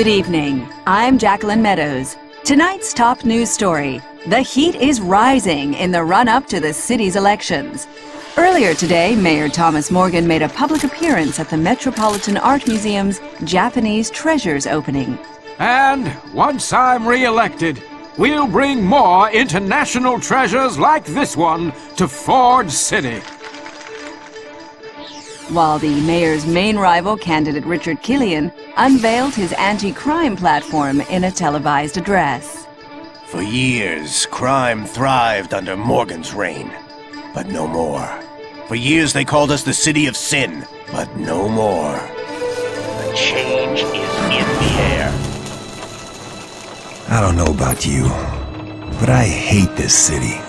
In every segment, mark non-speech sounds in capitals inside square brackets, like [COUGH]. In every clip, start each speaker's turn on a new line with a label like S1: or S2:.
S1: Good evening. I'm Jacqueline Meadows. Tonight's top news story The heat is rising in the run up to the city's elections. Earlier today, Mayor Thomas Morgan made a public appearance at the Metropolitan Art Museum's Japanese Treasures opening.
S2: And once I'm re-elected, we'll bring more international treasures like this one to Forge City.
S1: While the mayor's main rival, candidate Richard Killian, unveiled his anti-crime platform in a televised address.
S3: For years, crime thrived under Morgan's reign, but no more. For years they called us the City of Sin, but no more. The change is in the air.
S4: I don't know about you, but I hate this city.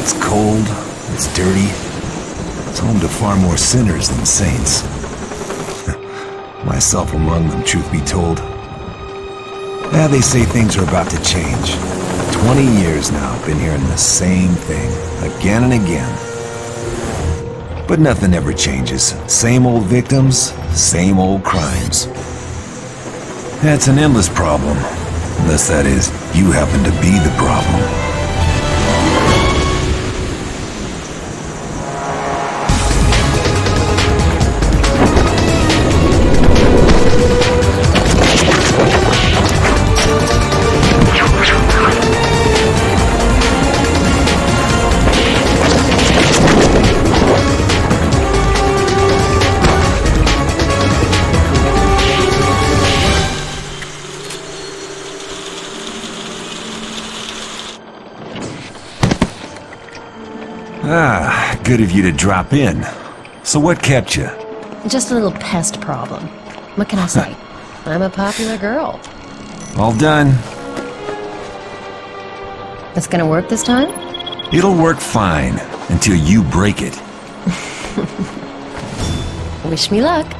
S4: It's cold, it's dirty, it's home to far more sinners than saints. Myself among them, truth be told. Yeah, they say things are about to change. 20 years now, I've been hearing the same thing, again and again. But nothing ever changes. Same old victims, same old crimes. That's an endless problem. Unless that is, you happen to be the problem. Good of you to drop in. So what kept you?
S5: Just a little pest problem. What can I say? I'm a popular girl.
S4: All done.
S5: It's gonna work this time?
S4: It'll work fine, until you break it. [LAUGHS]
S5: Wish me luck.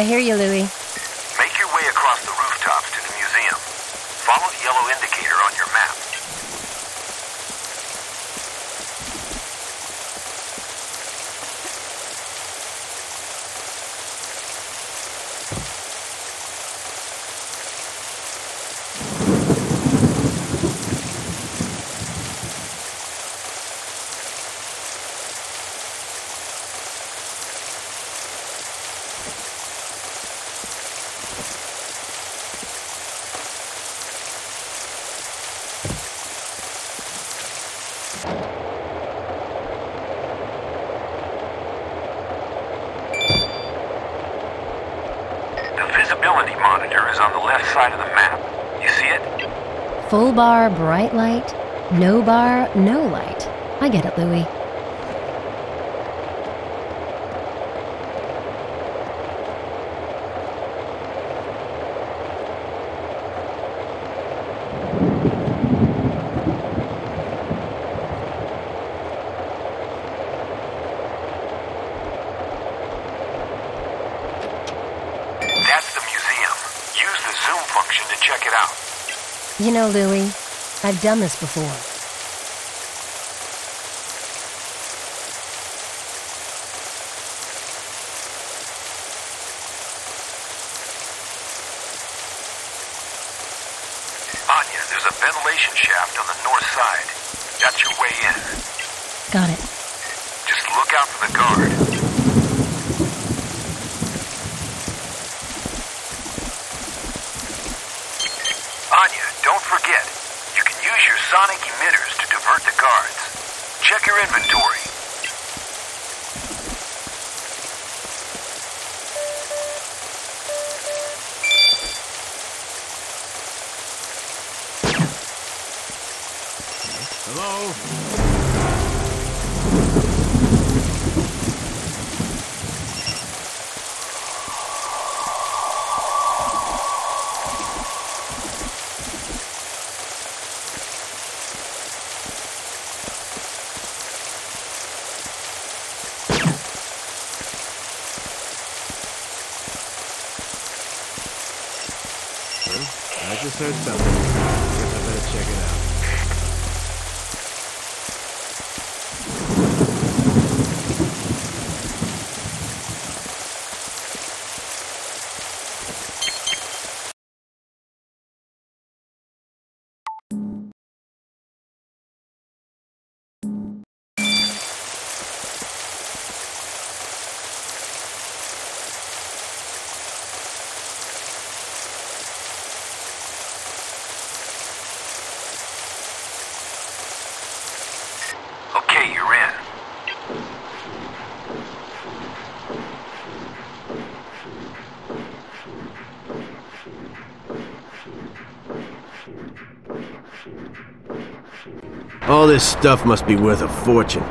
S5: I hear you, Louis.
S6: Make your way across the rooftops to the museum. Follow the yellow indicator on your map. The visibility monitor is on the left side of the map. You see it?
S5: Full bar, bright light. No bar, no light. I get it, Louis.
S6: That's the museum. Use the zoom function to check it out.
S5: You know, Louis, I've done this before.
S6: Anya, there's a ventilation shaft on the north side. That's your way in.
S5: Got it.
S6: Just look out for the guard. Anya, don't forget, you can use your sonic emitters to divert the guards. Check your inventory.
S7: I just heard something. Guess I better check it out.
S6: Okay, you're in.
S7: All this stuff must be worth a fortune.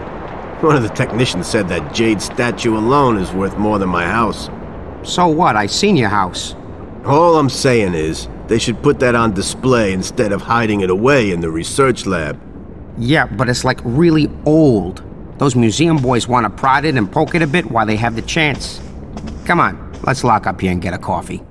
S7: One of the technicians said that jade statue alone is worth more than my house.
S8: So what? I seen your house.
S7: All I'm saying is, they should put that on display instead of hiding it away in the research lab.
S8: Yeah, but it's like really old. Those museum boys want to prod it and poke it a bit while they have the chance. Come on, let's lock up here and get a coffee.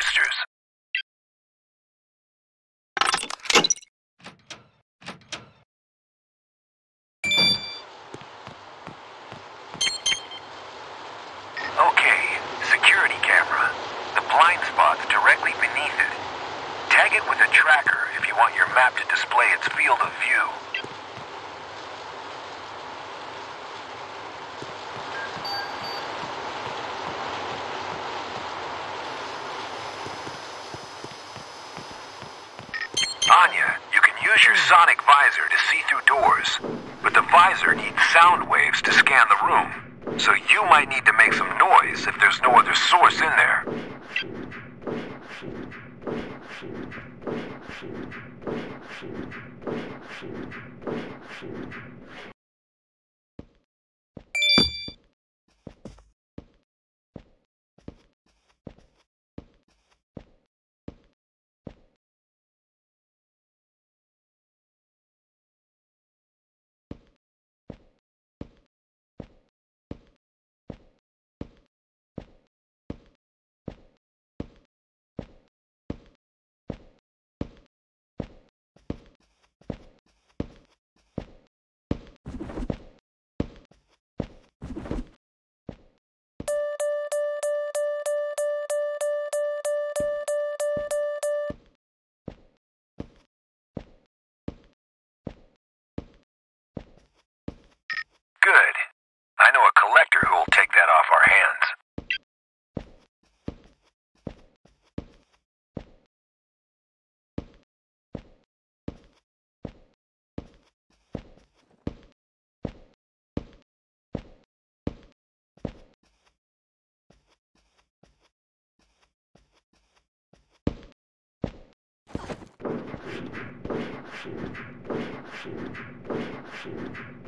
S6: Registers. Thank you.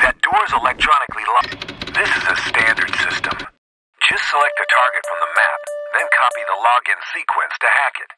S6: that door is electronically locked. This is a standard system. Just select the target from the map, then copy the login sequence to hack it.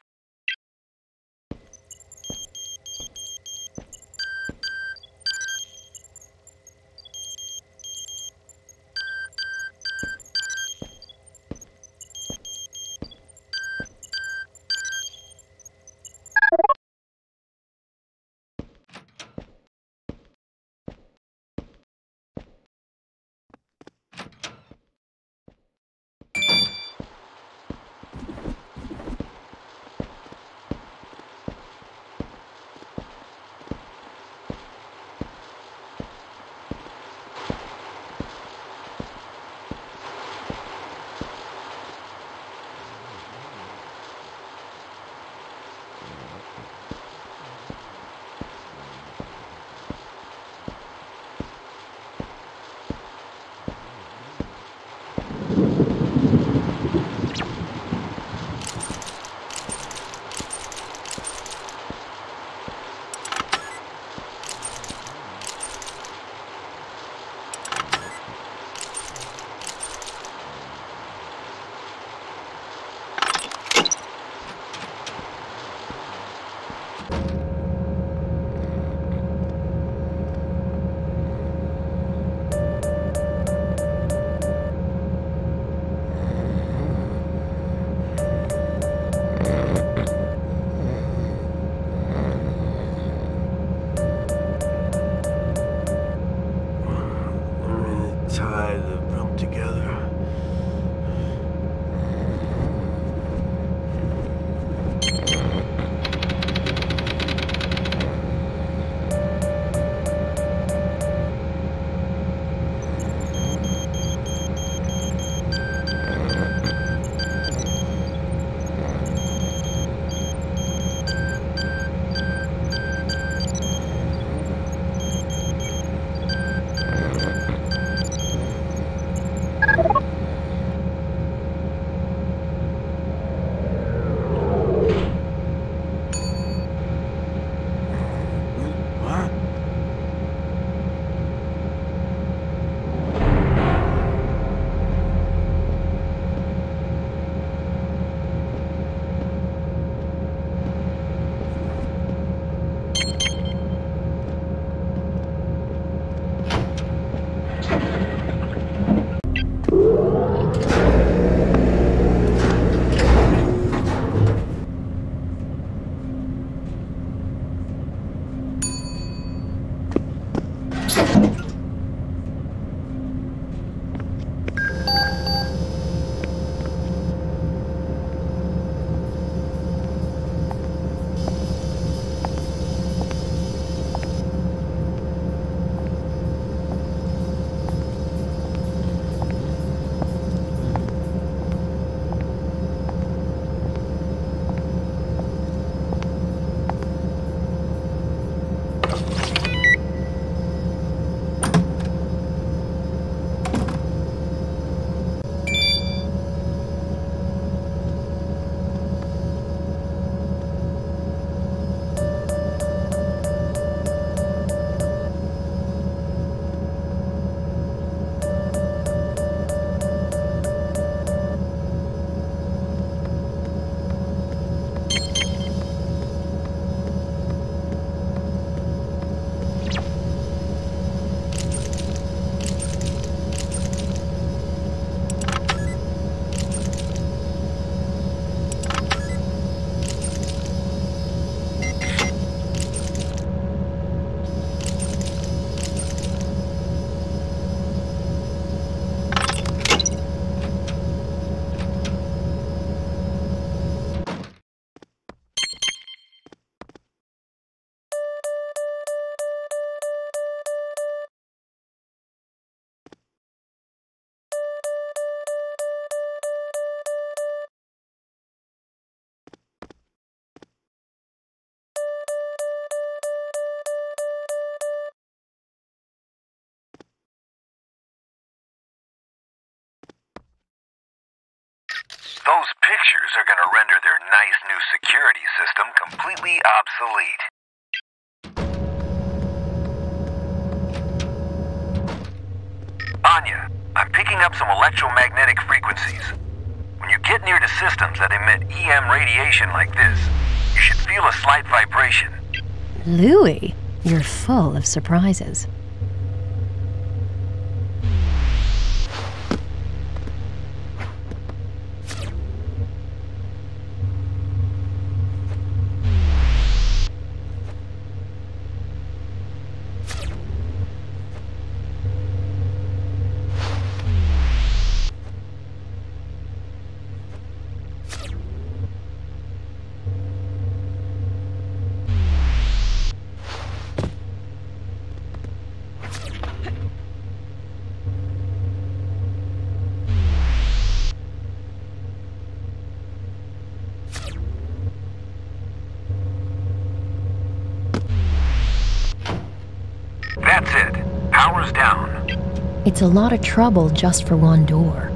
S6: Those pictures are gonna render their nice new security system completely obsolete. Anya, I'm picking up some electromagnetic frequencies. When you get near to systems that emit EM radiation like this, you should feel a slight vibration.
S5: Louis, you're full of surprises. A lot of trouble just for one door.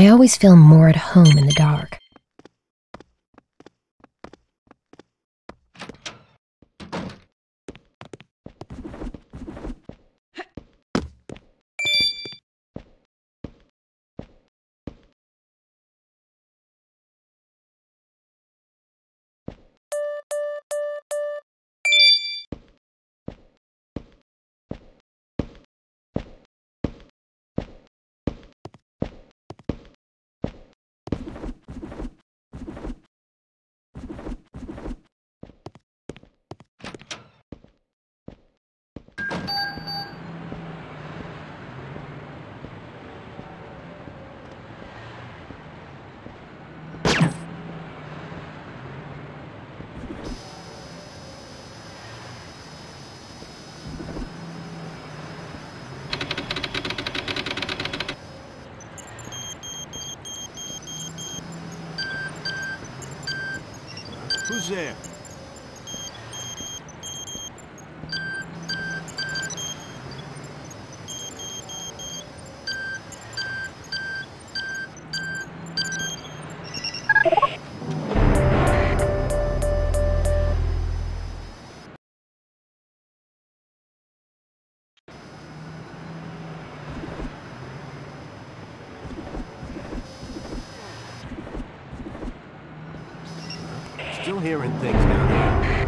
S9: I always feel more at home in the dark.
S7: Who's there? Hearing things down here.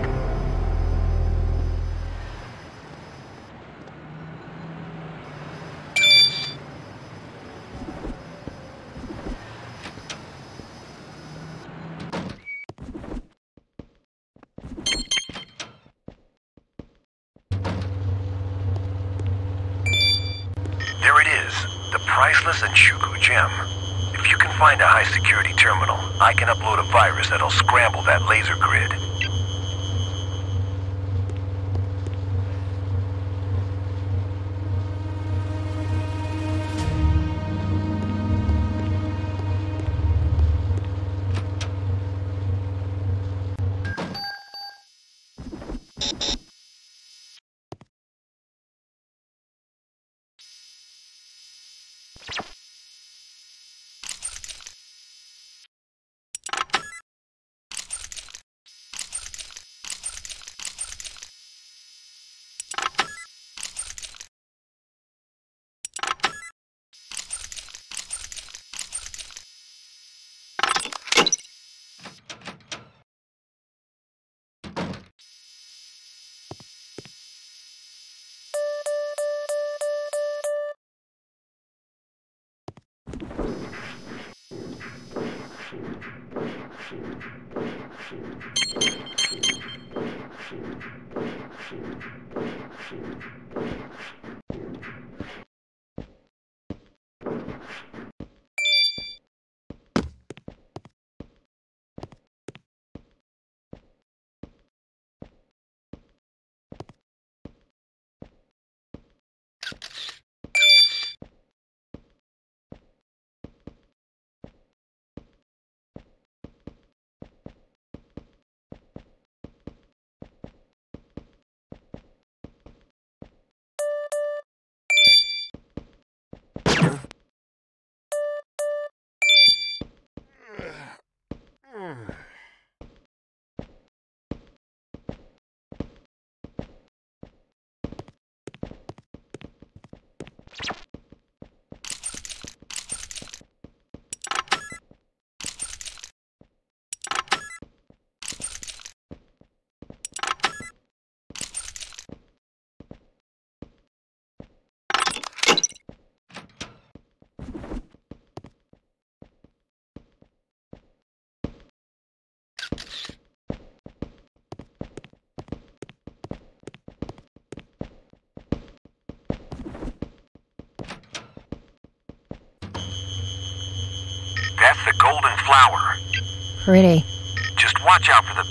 S6: There it is, the priceless gem. If If you can find a high-security terminal, I can upload a virus that'll scramble that laser grid. That's golden flower.
S5: Pretty.
S6: Just watch out for the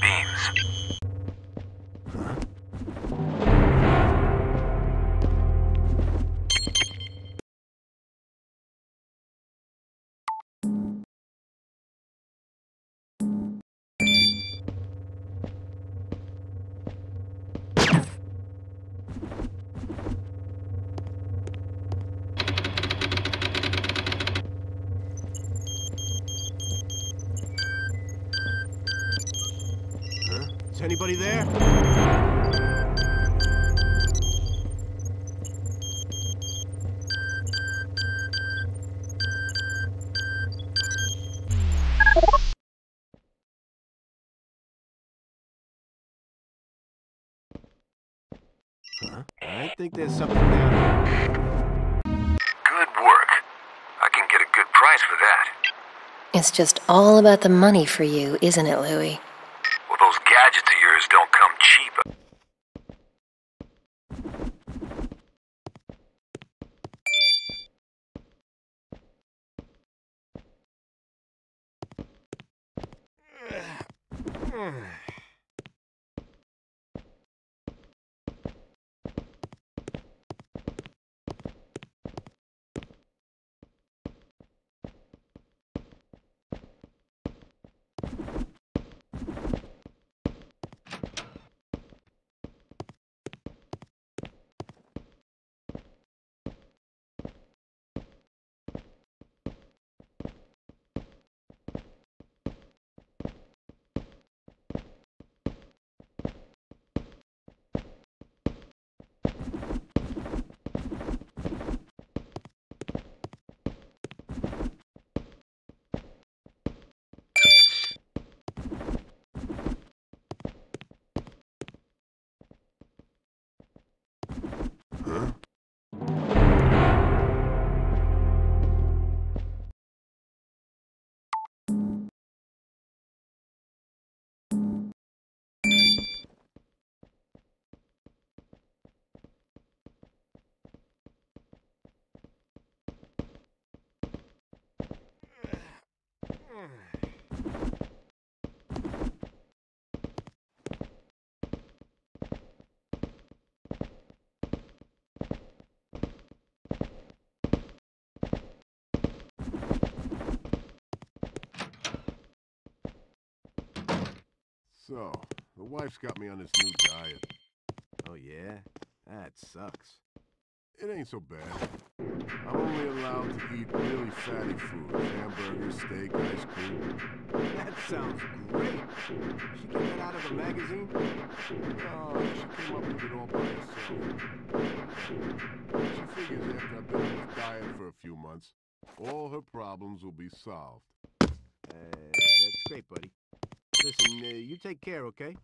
S7: think there's something down there.
S6: Good work. I can get a good price for that.
S5: It's just all about the money for you, isn't it, Louis?
S10: So, the wife's got me on this new diet.
S7: Oh yeah? That sucks.
S10: It ain't so bad. I'm only allowed to eat really fatty food. Hamburgers, steak, ice cream.
S7: That sounds great. She get that out of a magazine?
S10: No, she came up with it all by herself. She figures after I've been on this diet for a few months, all her problems will be solved.
S7: Uh, that's great, buddy. Listen, uh, you take care, okay?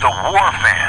S6: The War Fan.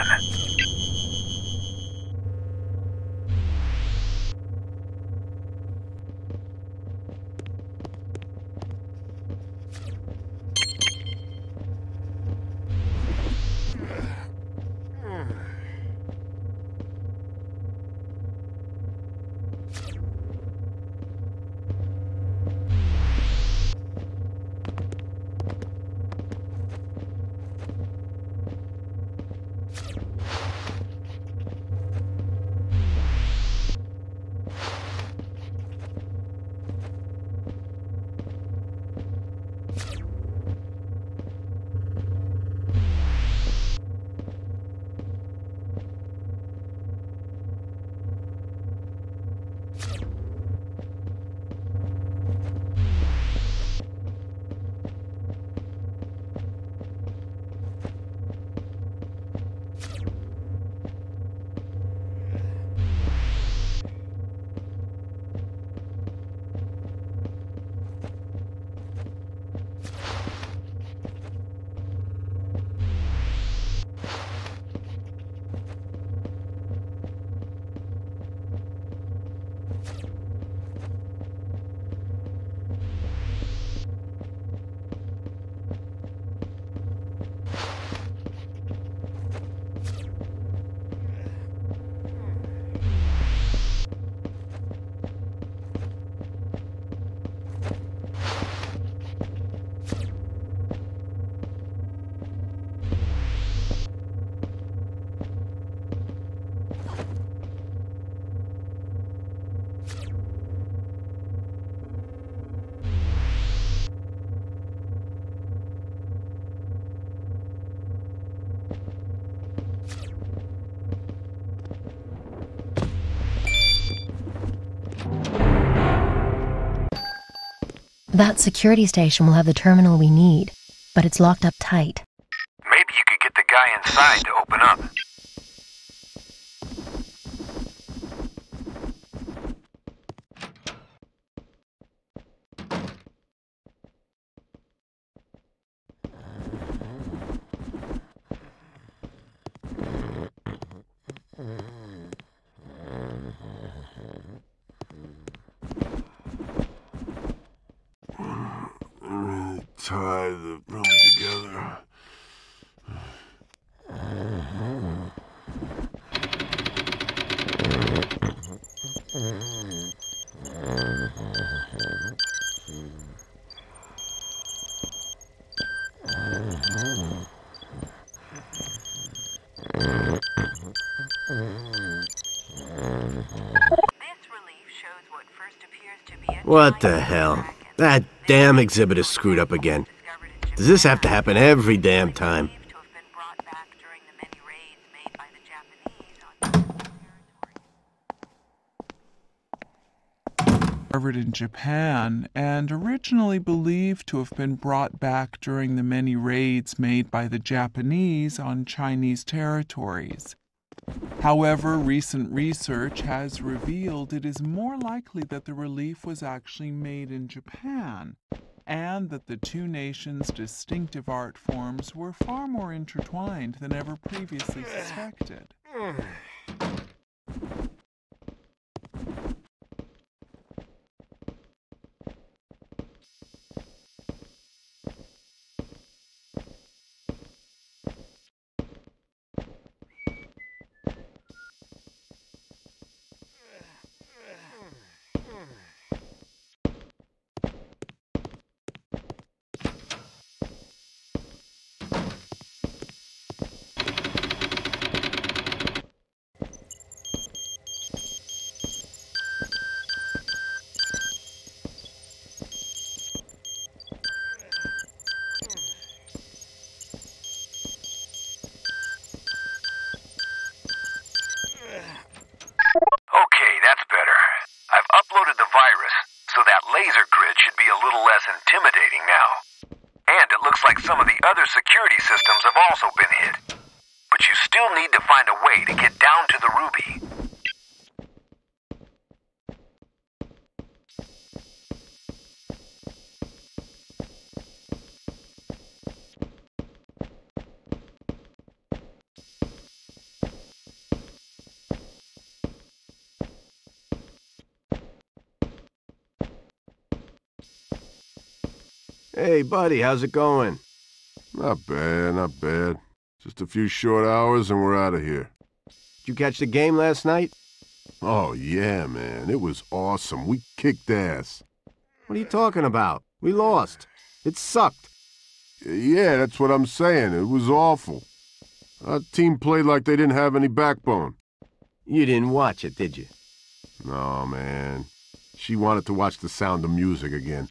S5: That security station will have the terminal we need, but it's locked up tight.
S6: Maybe you could get the guy inside
S7: What the hell? That damn exhibit is screwed up again. Does this have to happen every damn time?
S11: discovered in Japan and originally believed to have been brought back during the many raids made by the Japanese on Chinese territories. However, recent research has revealed it is more likely that the relief was actually made in Japan, and that the two nations' distinctive art forms were far more intertwined than ever previously suspected.
S7: Hey, buddy, how's it going?
S10: Not bad, not bad. Just a few short hours and we're out of here.
S7: Did you catch the game last night?
S10: Oh, yeah, man. It was awesome. We kicked ass.
S7: What are you talking about? We lost. It sucked.
S10: Yeah, that's what I'm saying. It was awful. Our team played like they didn't have any backbone.
S7: You didn't watch it, did you?
S10: No, man. She wanted to watch the sound of music again.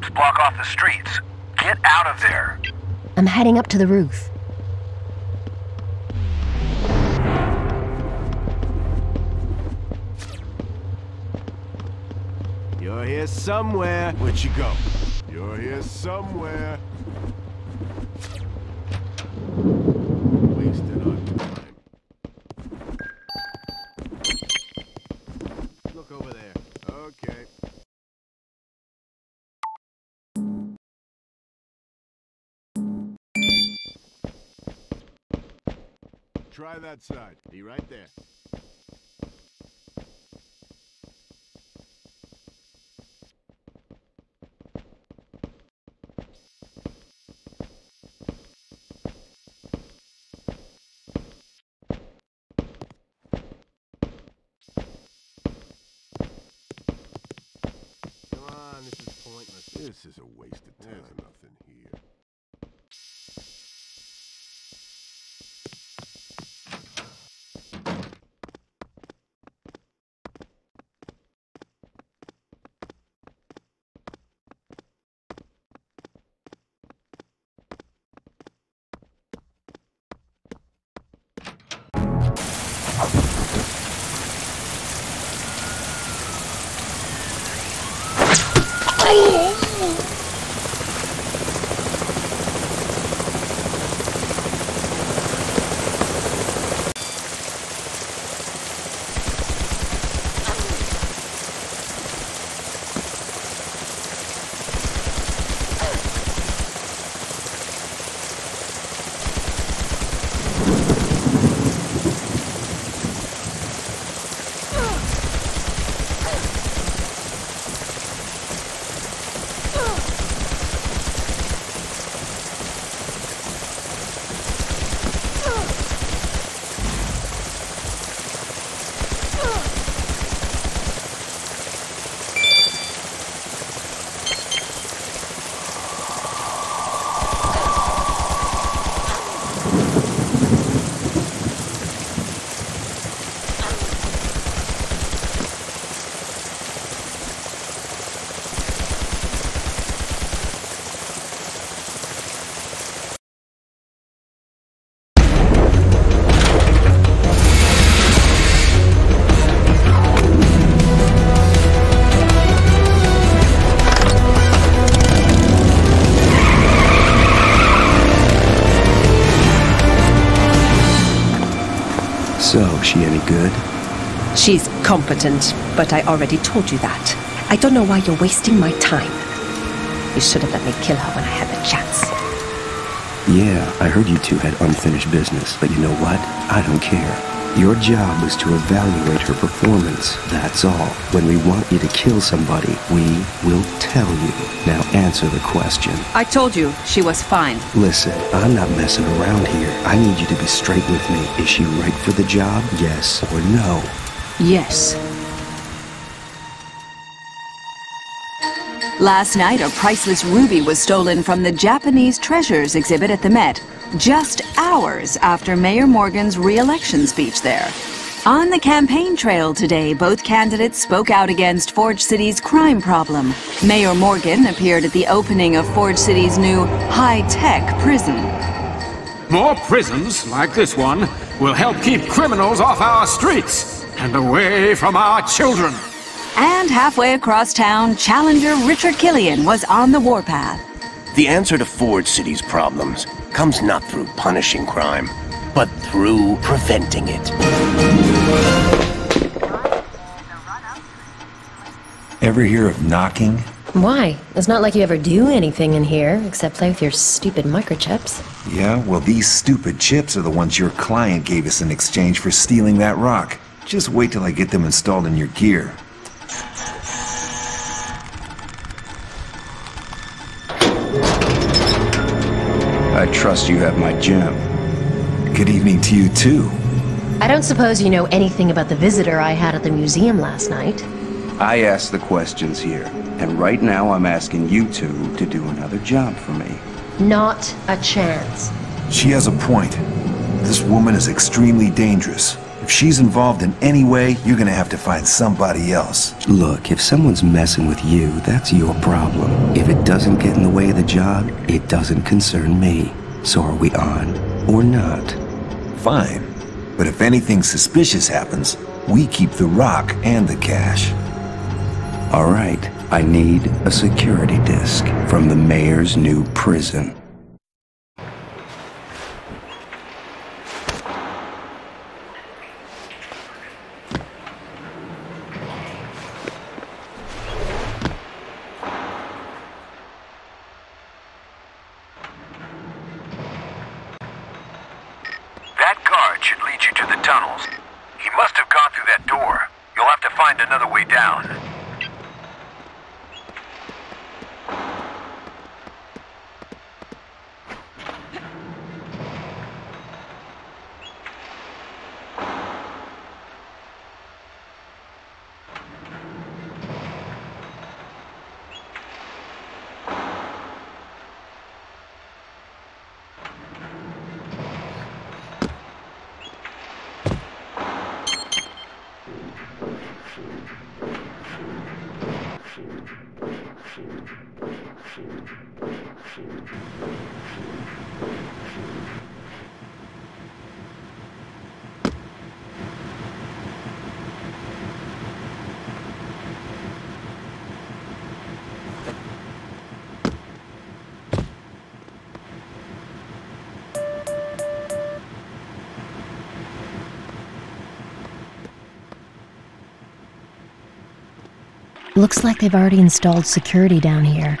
S6: Cops block off the streets. Get out of there.
S5: I'm heading up to the roof.
S7: You're here somewhere.
S10: Where'd you go? You're here somewhere. Wasted on time.
S7: Look over there.
S10: Okay. Try that side. Be right there.
S12: She's competent, but I already told you that. I don't know why you're wasting my time. You should have let me kill her when I had the chance.
S13: Yeah, I heard you two had unfinished business, but you know what? I don't care. Your job was to evaluate her performance, that's all. When we want you to kill somebody, we will tell you. Now answer the question.
S1: I told you she was fine.
S13: Listen, I'm not messing around here. I need you to be straight with me. Is she right for the job? Yes or no?
S1: Yes. Last night, a priceless ruby was stolen from the Japanese treasures exhibit at the Met, just hours after Mayor Morgan's re-election speech there. On the campaign trail today, both candidates spoke out against Forge City's crime problem. Mayor Morgan appeared at the opening of Forge City's new high-tech prison.
S2: More prisons, like this one, will help keep criminals off our streets and away from our children.
S1: And halfway across town, challenger Richard Killian was on the warpath.
S3: The answer to Forge City's problems comes not through punishing crime, but through preventing it.
S4: Ever hear of knocking?
S5: Why? It's not like you ever do anything in here, except play with your stupid microchips.
S4: Yeah, well, these stupid chips are the ones your client gave us in exchange for stealing that rock. Just wait till I get them installed in your gear.
S13: I trust you have my gem.
S4: Good evening to you, too.
S5: I don't suppose you know anything about the visitor I had at the museum last night.
S13: I ask the questions here, and right now I'm asking you two to do another job for me.
S5: Not a chance.
S4: She has a point. This woman is extremely dangerous. If she's involved in any way, you're gonna have to find somebody else.
S13: Look, if someone's messing with you, that's your problem. If it doesn't get in the way of the job, it doesn't concern me. So are we on or not?
S4: Fine. But if anything suspicious happens, we keep the rock and the cash.
S13: All right, I need a security disc from the mayor's new prison.
S5: That card should lead you to the tunnels. He must have gone through that door. You'll have to find another way down.
S6: Looks like they've already installed security down here.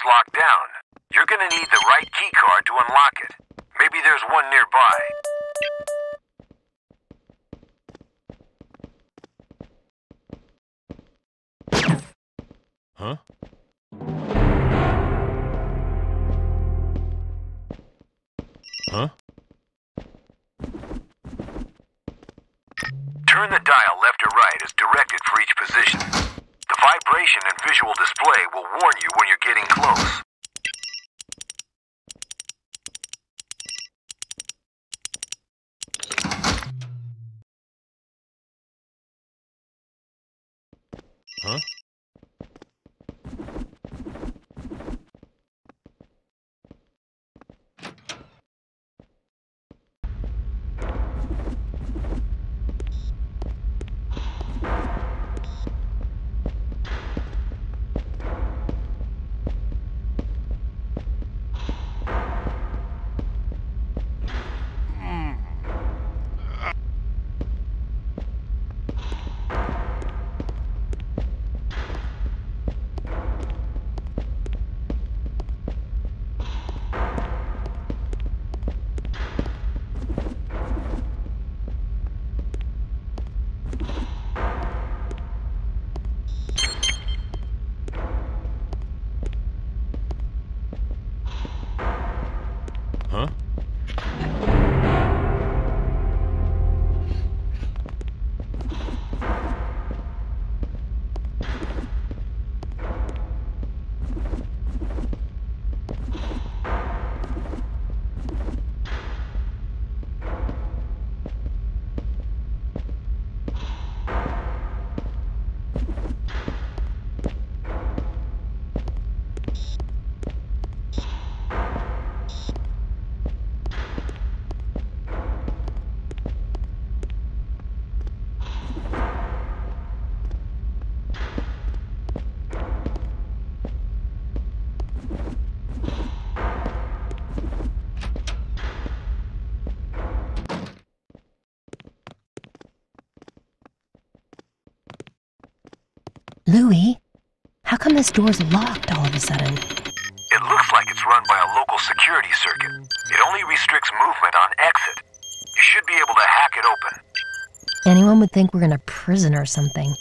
S6: Is locked down. You're gonna need the right key card to unlock it. Maybe there's one nearby.
S5: Louis, how come this door's locked all of a sudden?
S6: It looks like it's run by a local security circuit. It only restricts movement on exit. You should be able to hack it open.
S5: Anyone would think we're in a prison or something.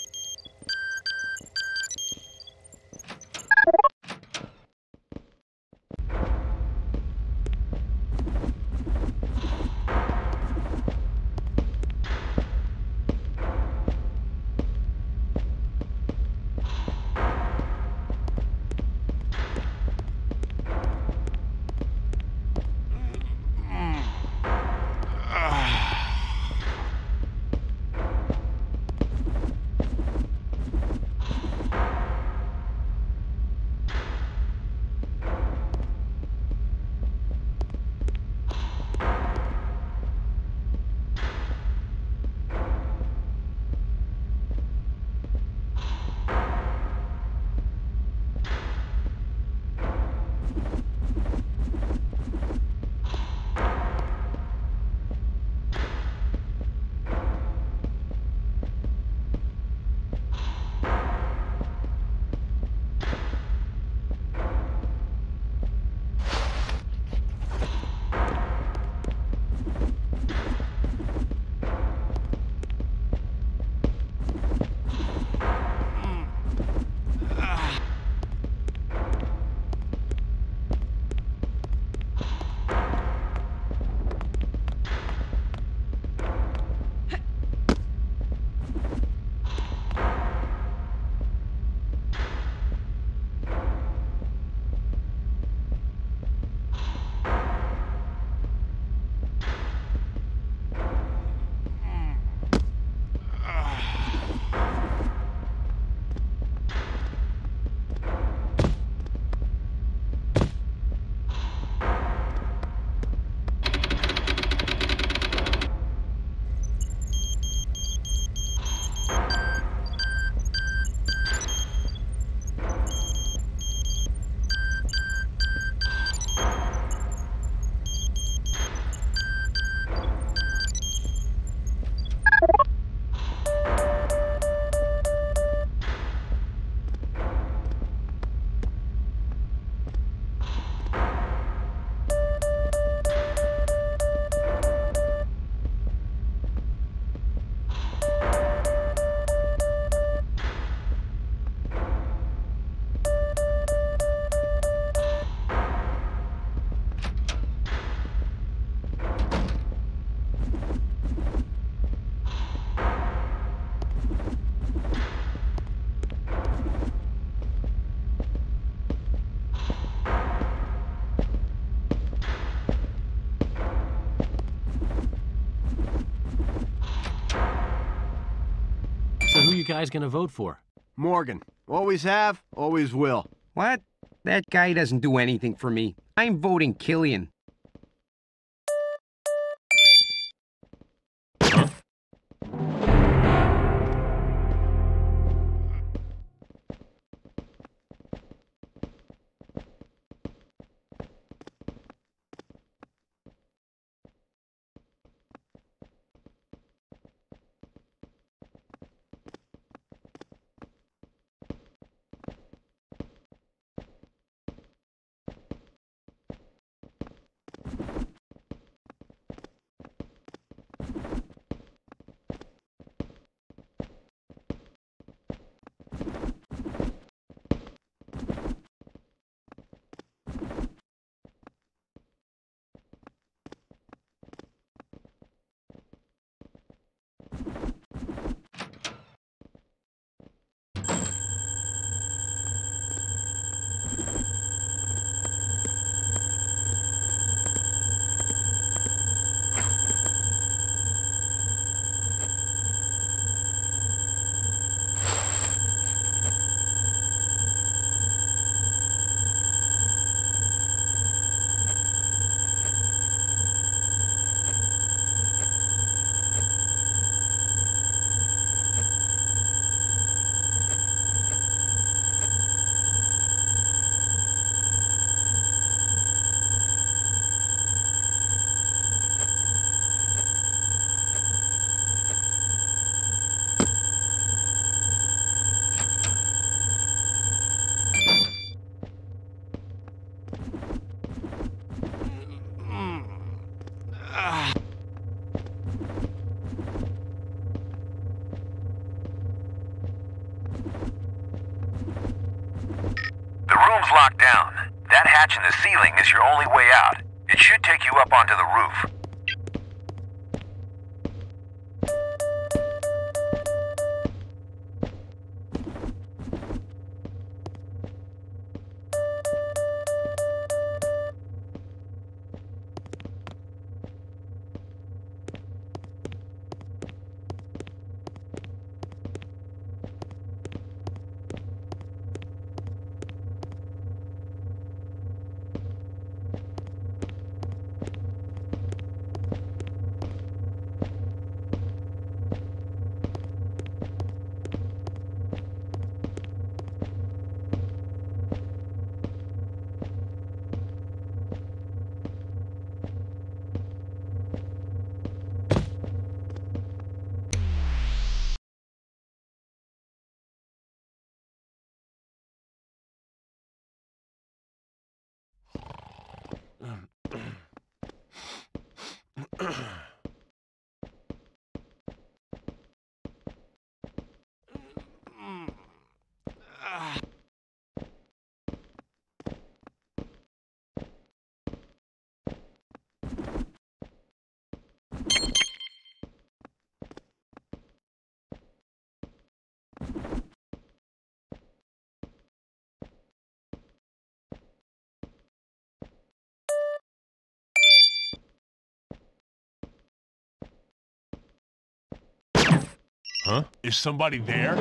S14: Guys gonna vote for?
S7: Morgan. Always have, always will.
S6: What? That guy doesn't do anything for me. I'm voting Killian.
S15: Huh? Is somebody there?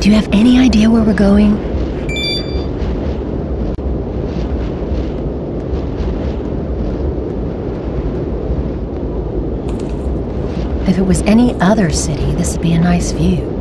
S5: Do you have any idea where we're going? If it was any other city, this would be a nice view.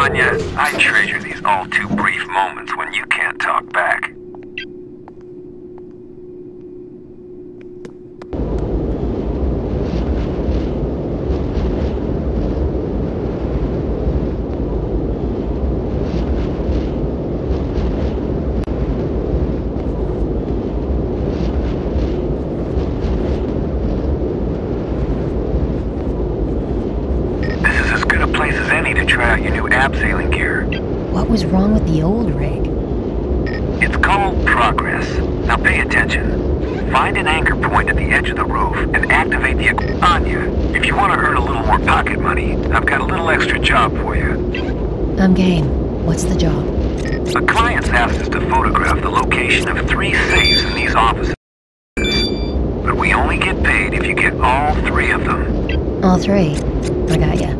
S6: Anya, I treasure these all too brief moments when you can't talk back. of three safes in these offices. But we only get paid if you get all three of them.
S5: All three? I got you.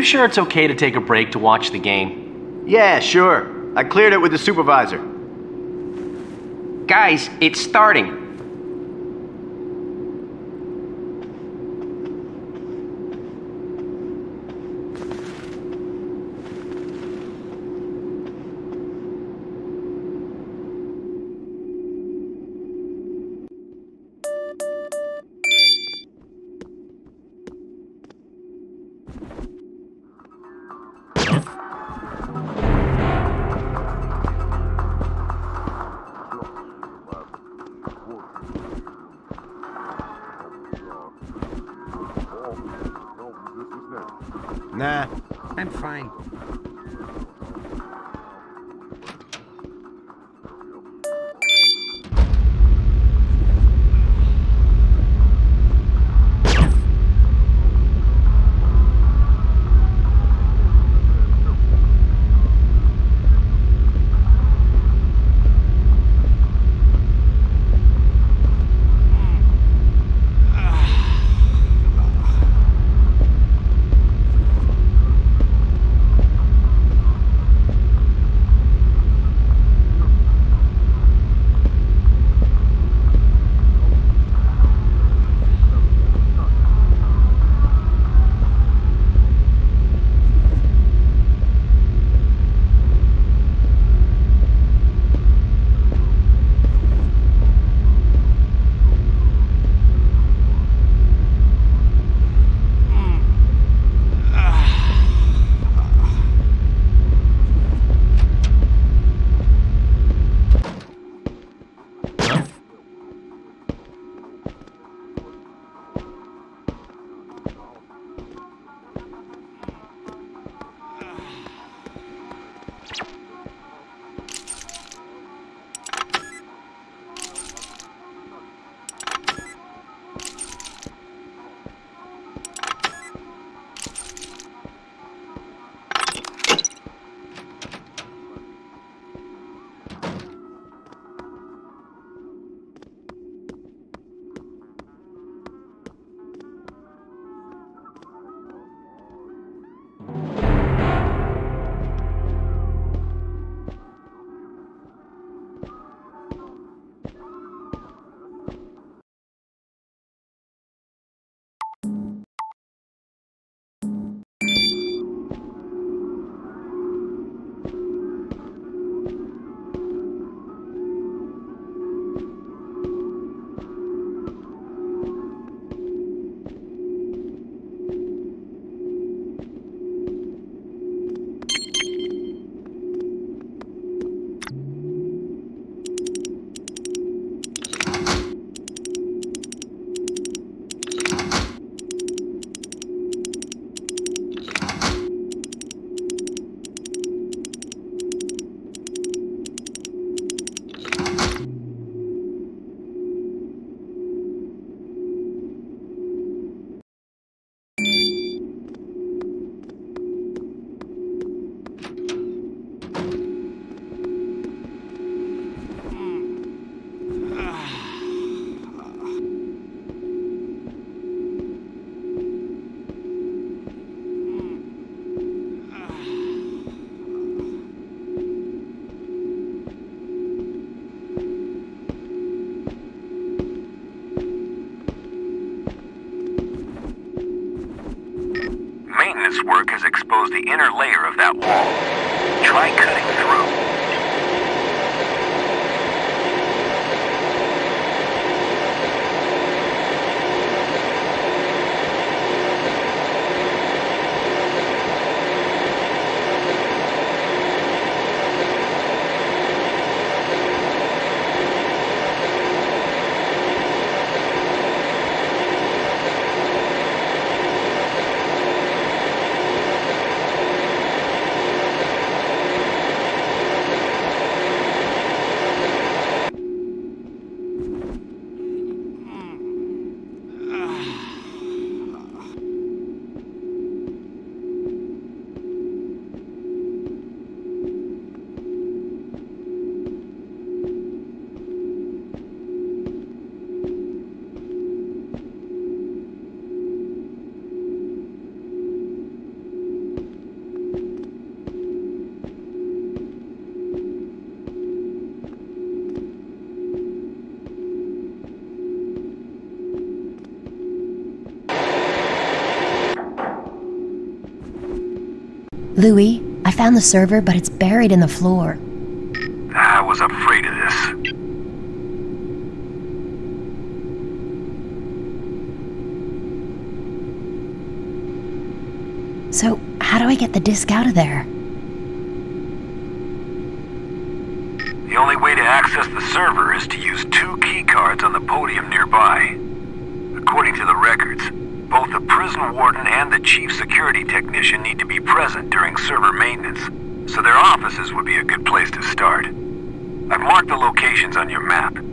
S14: You sure it's okay to take a break to watch the game?
S7: Yeah, sure. I cleared it with the supervisor.
S8: Guys, it's starting.
S6: Inner layer
S5: Louis, I found the server, but it's buried in the floor.
S6: I was afraid of this.
S5: So, how do I get the disk out of there?
S6: The only way to access the server is to use two keycards on the podium nearby. According to the records, both the prison warden and the chief security technician need to be present during server maintenance, so their offices would be a good place to start. I've marked the locations on your map.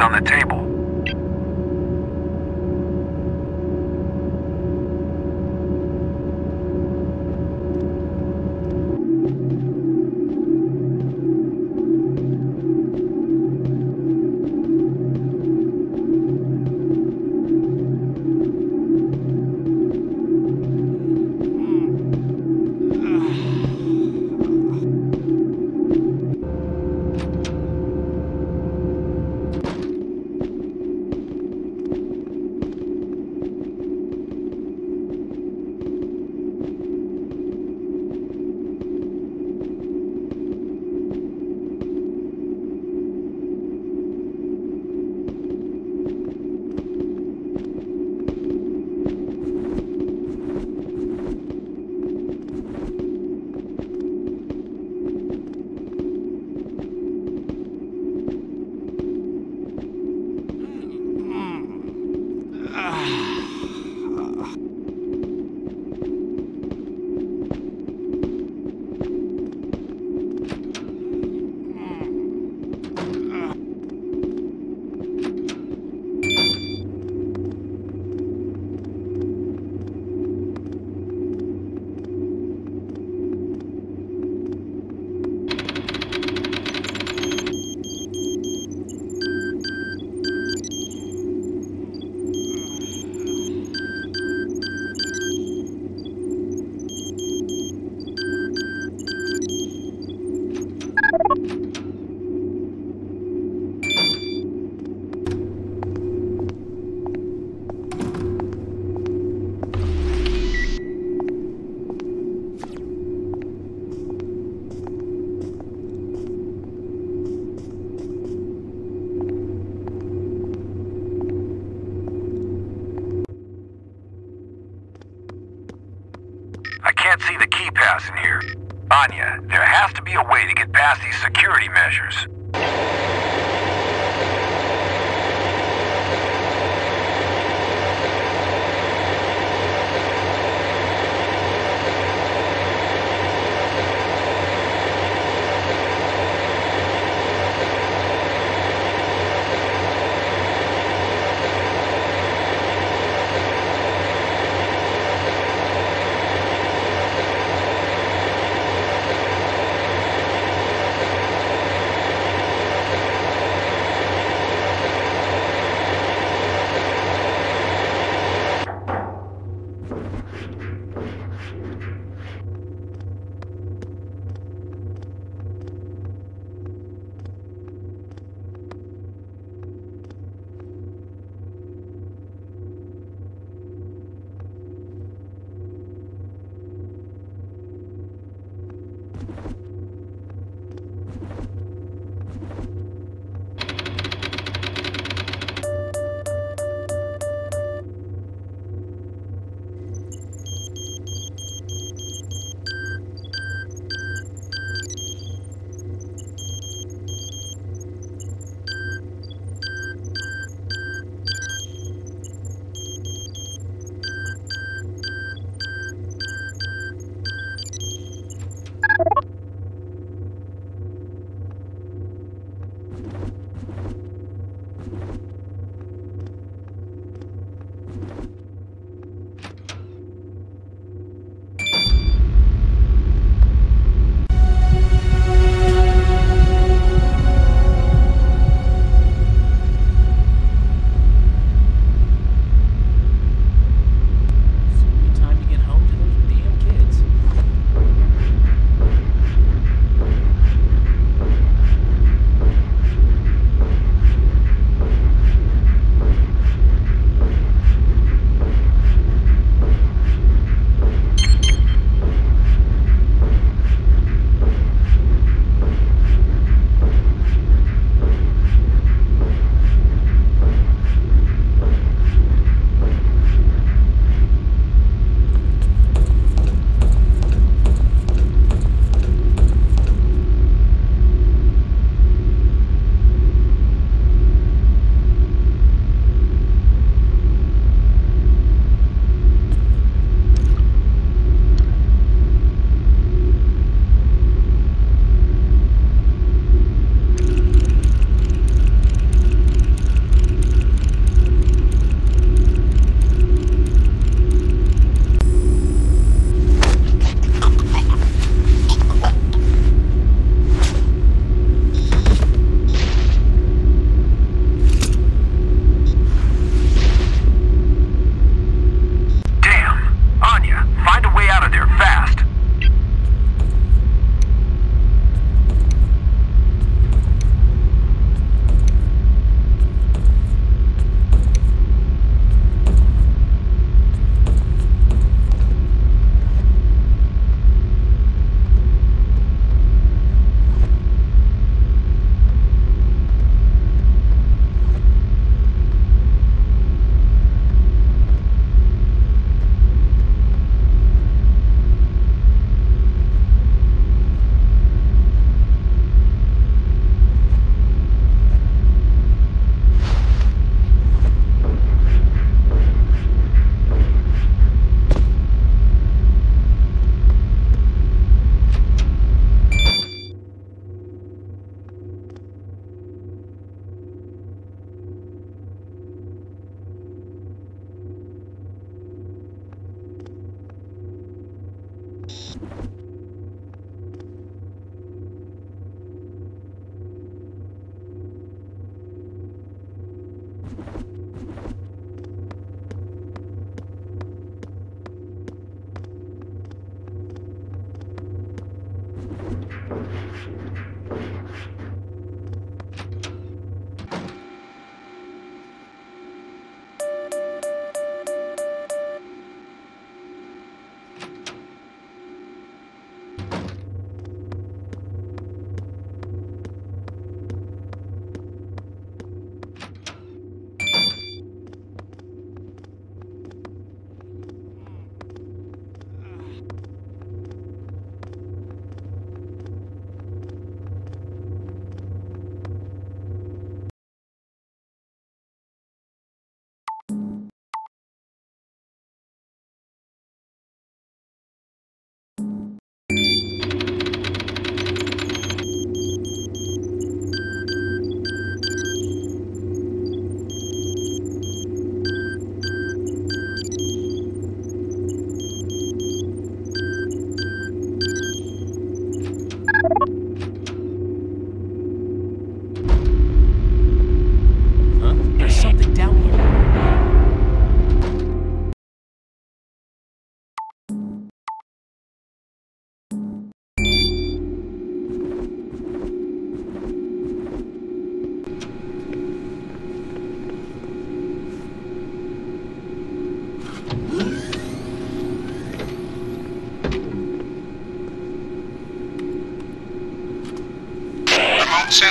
S6: On the table.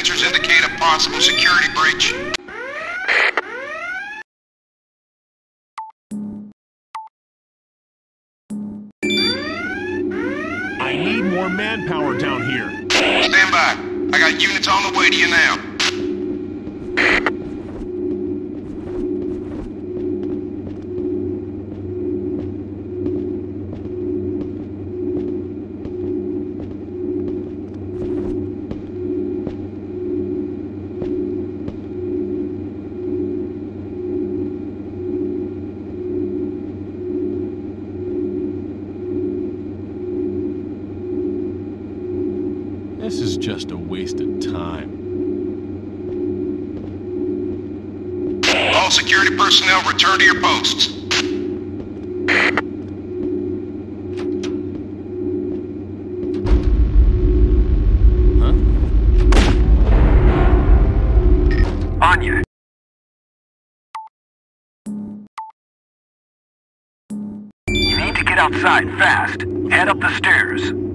S16: Remote indicate a possible security breach.
S15: I need more manpower down here.
S16: Stand by. I got units on the way to you now.
S15: This is just a waste of time.
S16: All security personnel return to your posts.
S6: Anya. You need to get outside fast. Head up the stairs.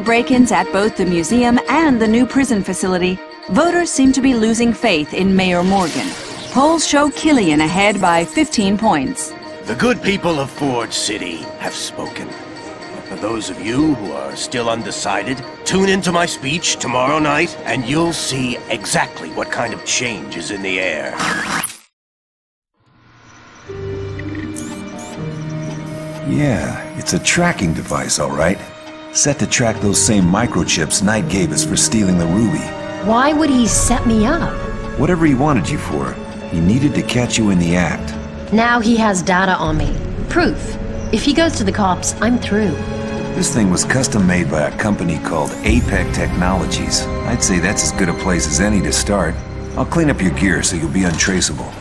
S1: After break-ins at both the museum and the new prison facility, voters seem to be losing faith in Mayor Morgan. Polls show Killian ahead by 15 points.
S3: The good people of Forge City have spoken. But for those of you who are still undecided, tune into my speech tomorrow night and you'll see exactly what kind of change is in the air.
S4: Yeah, it's a tracking device, all right. Set to track those same microchips Knight gave us for stealing the ruby.
S5: Why would he set me up?
S4: Whatever he wanted you for, he needed to catch you in the act.
S5: Now he has data on me. Proof. If he goes to the cops, I'm through.
S4: This thing was custom made by a company called APEK Technologies. I'd say that's as good a place as any to start. I'll clean up your gear so you'll be untraceable.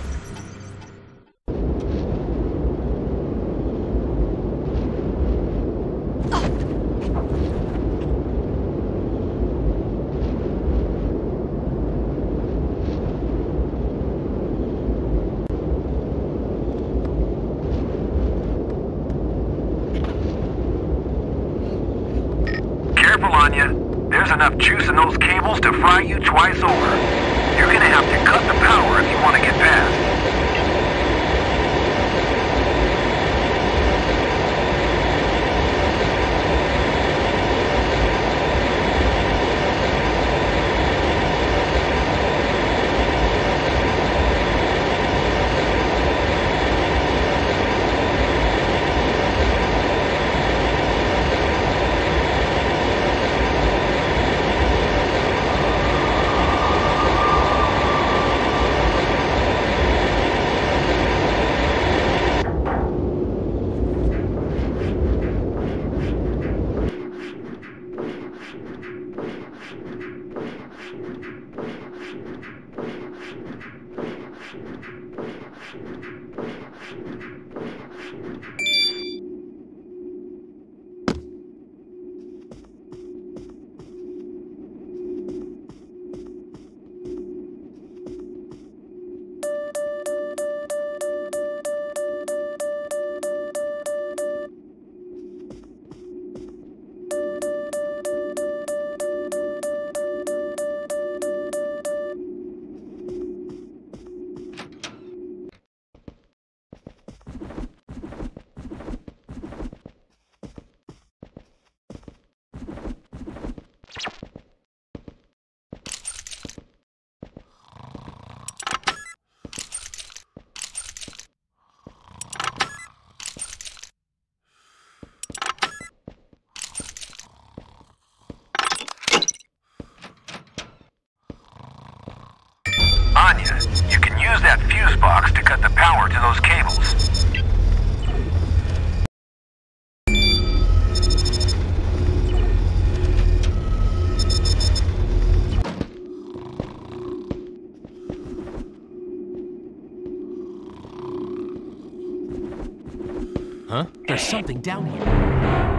S15: Something down here.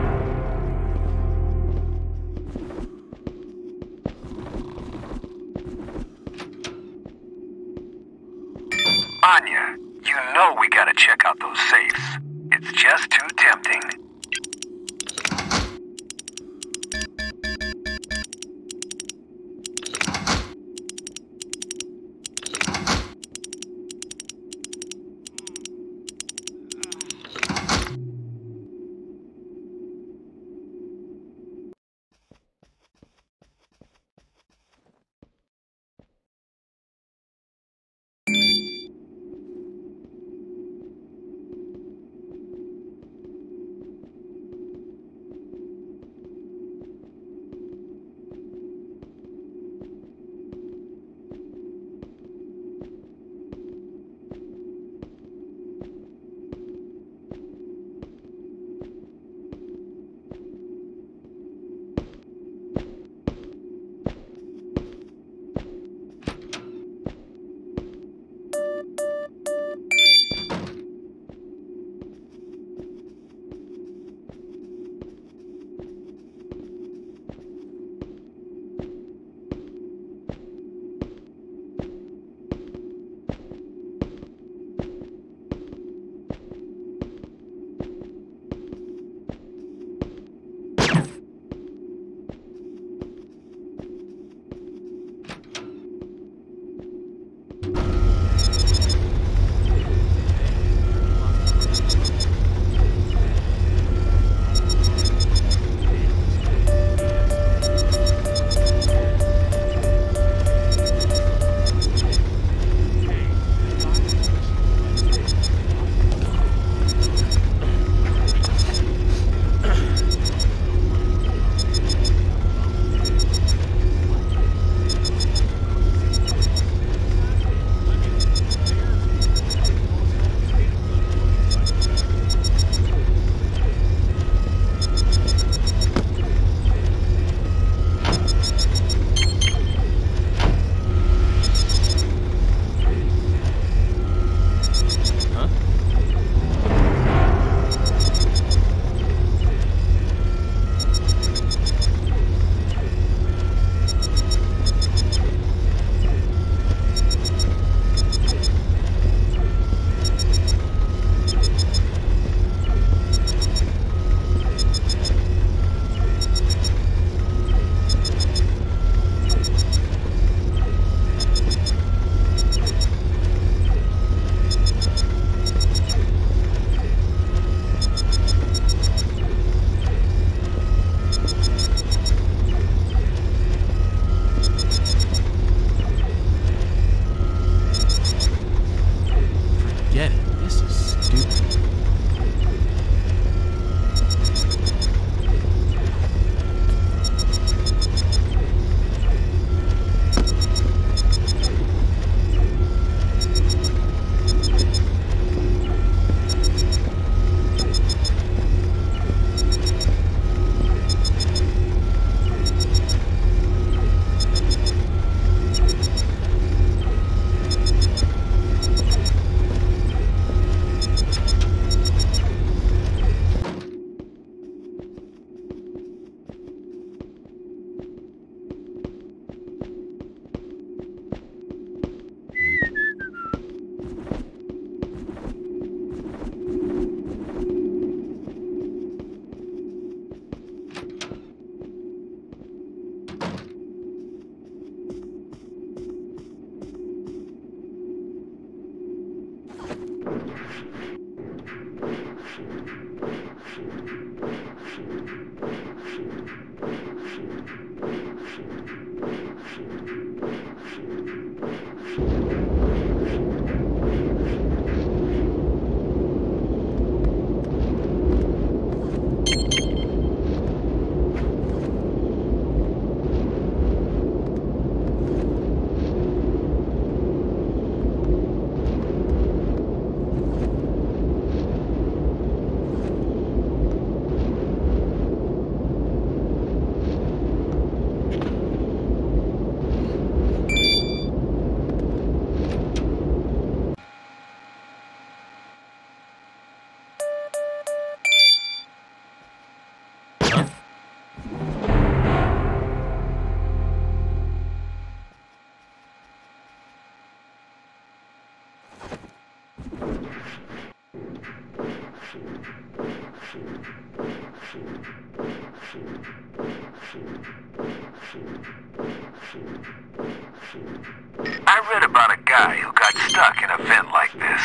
S6: I read about a guy who got stuck in a vent like this.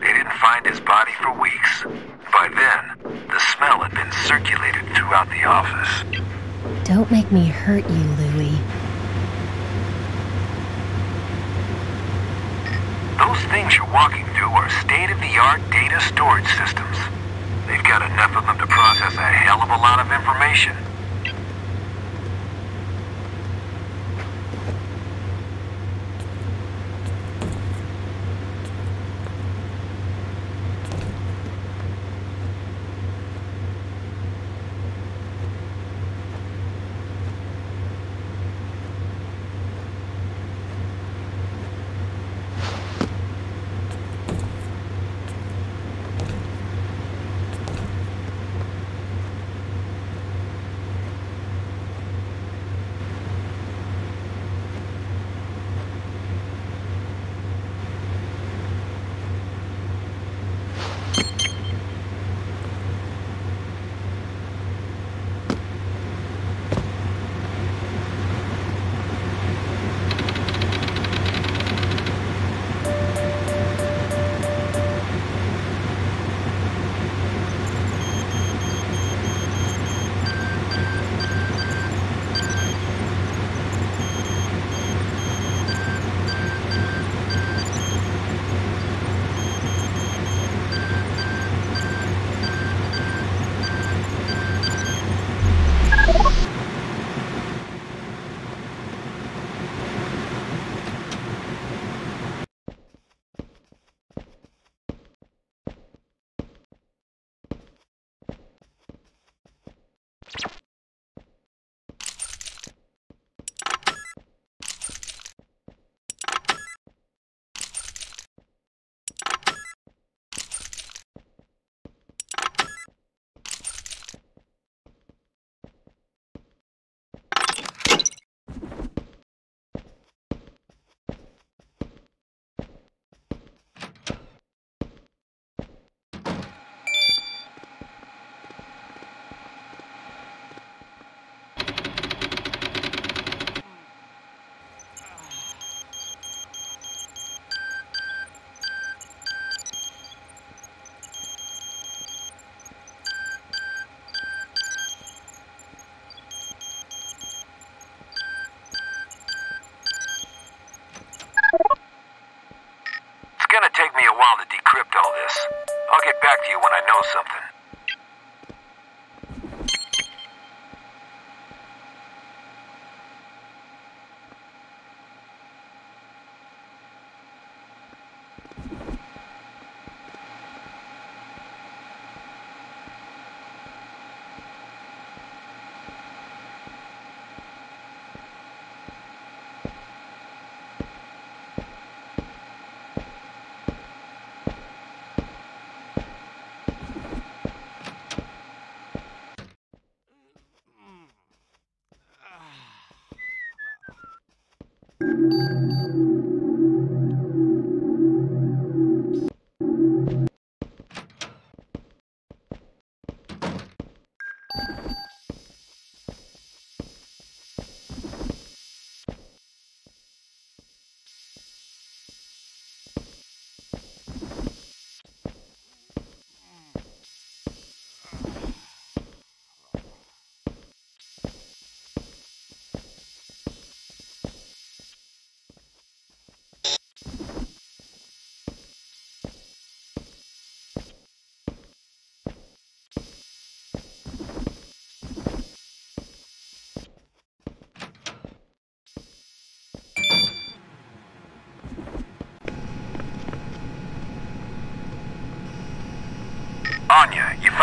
S6: They didn't find his body for weeks. By then, the smell had been circulated throughout the office.
S5: Don't make me hurt you, Louie.
S6: Those things you're walking state-of-the-art data storage systems. They've got enough of them to process a hell of a lot of information.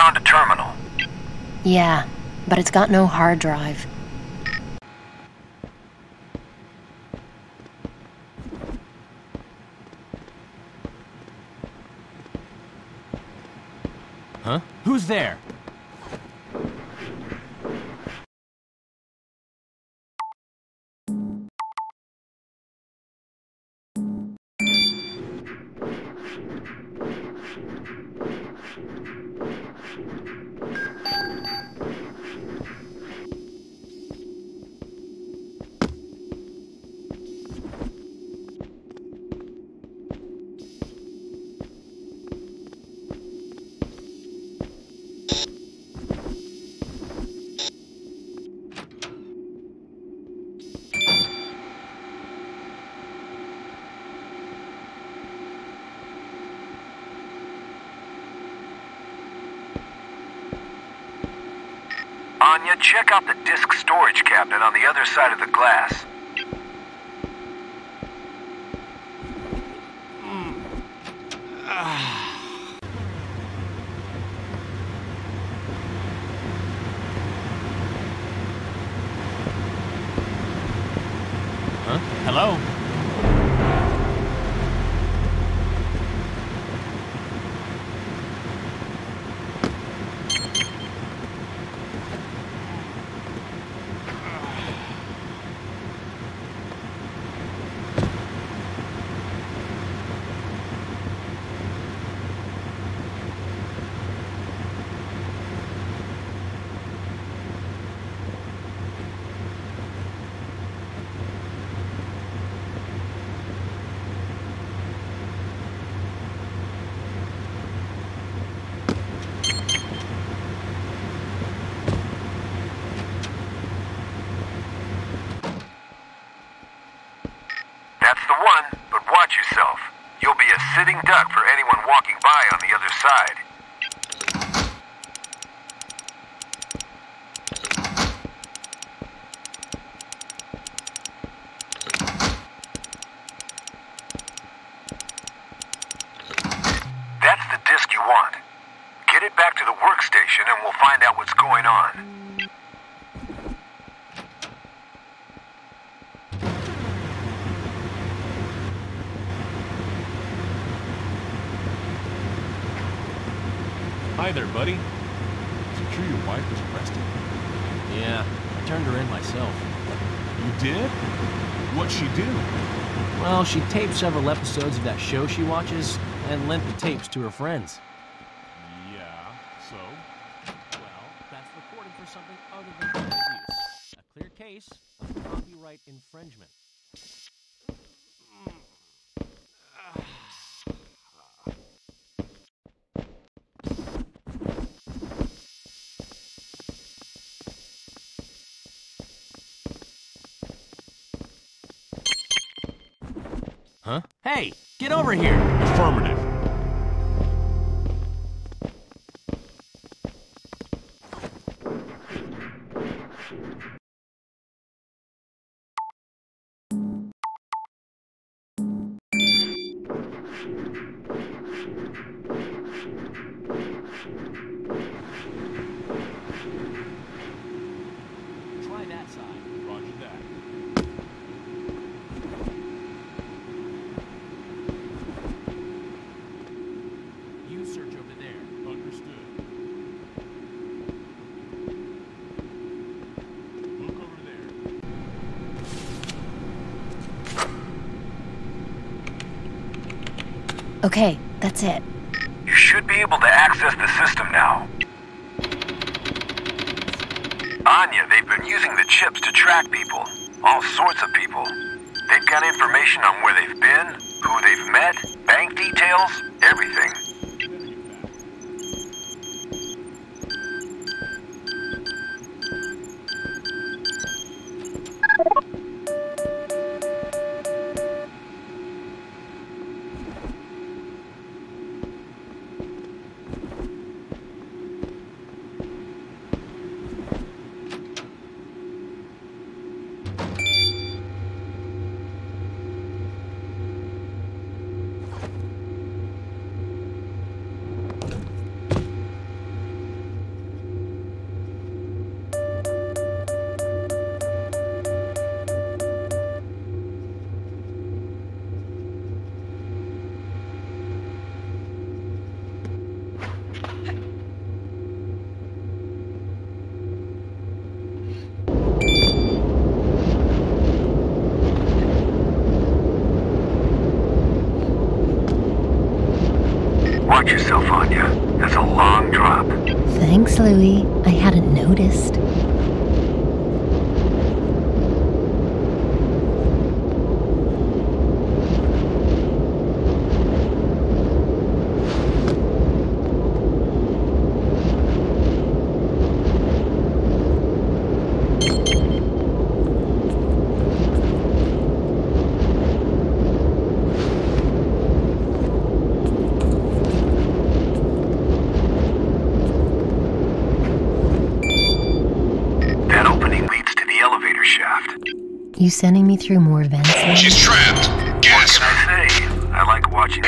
S6: Found a terminal.
S5: Yeah, but it's got no hard drive.
S14: Huh? Who's there?
S6: Check out the disk storage cabinet on the other side of the glass.
S14: Huh? Hello?
S6: That's the one, but watch yourself. You'll be a sitting duck for anyone walking by on the other side. That's the disc you want. Get it back to the workstation and we'll find out what's going on.
S15: Hi there, buddy. Is it true your wife was arrested?
S14: Yeah, I turned her in myself.
S15: You did? What'd she do?
S14: Well, she taped several episodes of that show she watches and lent the tapes to her friends.
S5: Okay, that's it.
S6: You should be able to access the system now. Anya, they've been using the chips to track people. All sorts of people. They've got information on where they've been, who they've met, bank details, everything.
S5: Through more vents?
S16: She's trapped. Gas
S6: What can I say? I like watching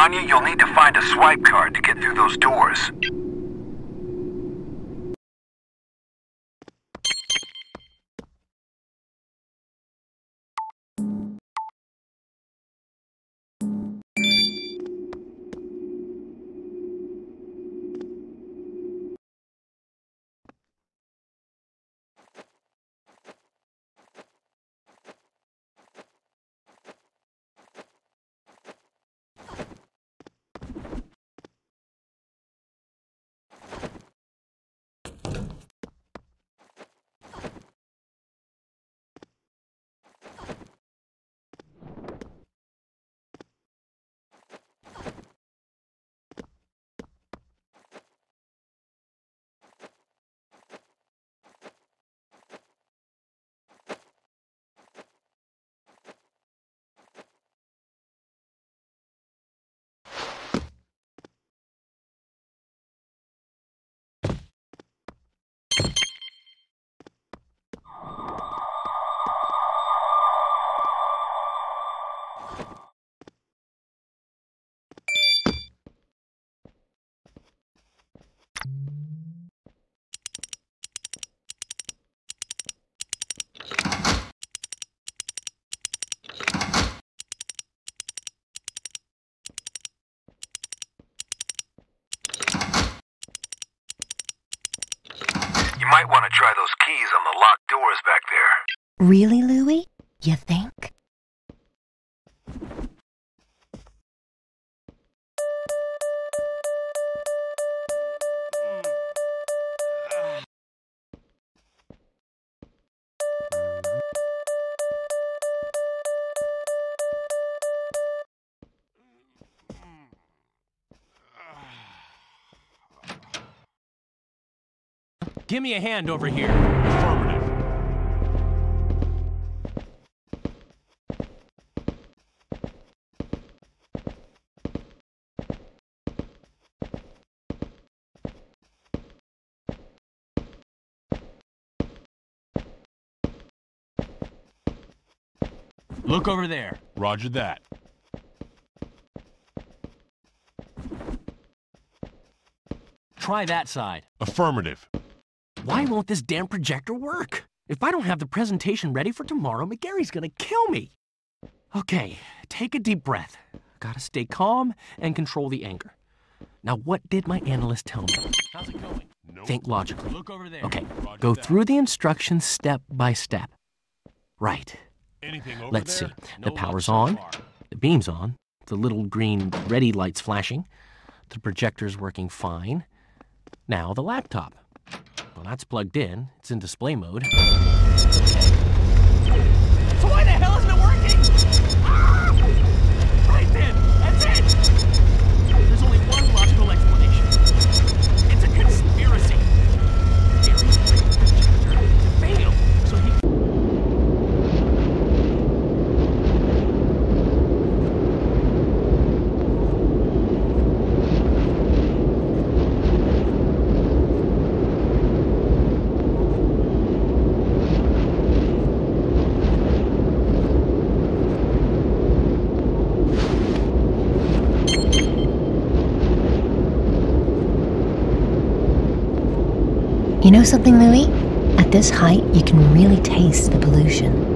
S6: Anya, you'll need to find a swipe card to get through those doors. Might want to try those keys on the locked doors back there.
S5: Really, Louie? You think?
S14: Give me a hand over here.
S15: Affirmative.
S14: Look over there.
S15: Roger that.
S14: Try that side.
S15: Affirmative.
S14: Why won't this damn projector work? If I don't have the presentation ready for tomorrow, McGarry's gonna kill me. Okay, take a deep breath. Gotta stay calm and control the anger. Now, what did my analyst tell me? How's it going? Think logically.
S15: Look over there.
S14: Okay, go through the instructions step by step. Right.
S15: Anything over
S14: Let's
S15: there?
S14: see.
S15: No
S14: The power's on, the beam's on, the little green ready light's flashing, the projector's working fine. Now the laptop. Well, that's plugged in. It's in display mode. So why the hell isn't it working? Ah! Right then, that's it. There's only one logical explanation. It's a conspiracy. Gary's rigged the projector to fail, so he
S5: You know something, Louie? At this height, you can really taste the pollution.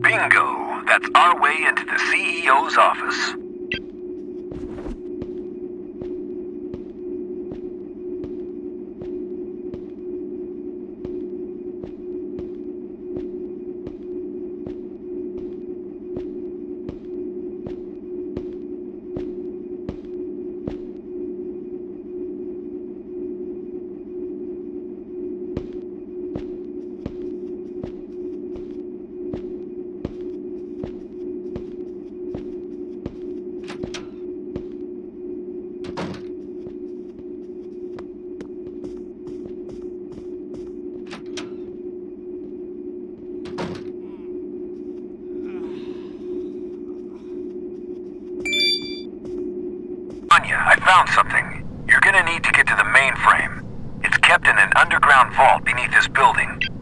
S6: Bingo! That's our way into the CEO's office.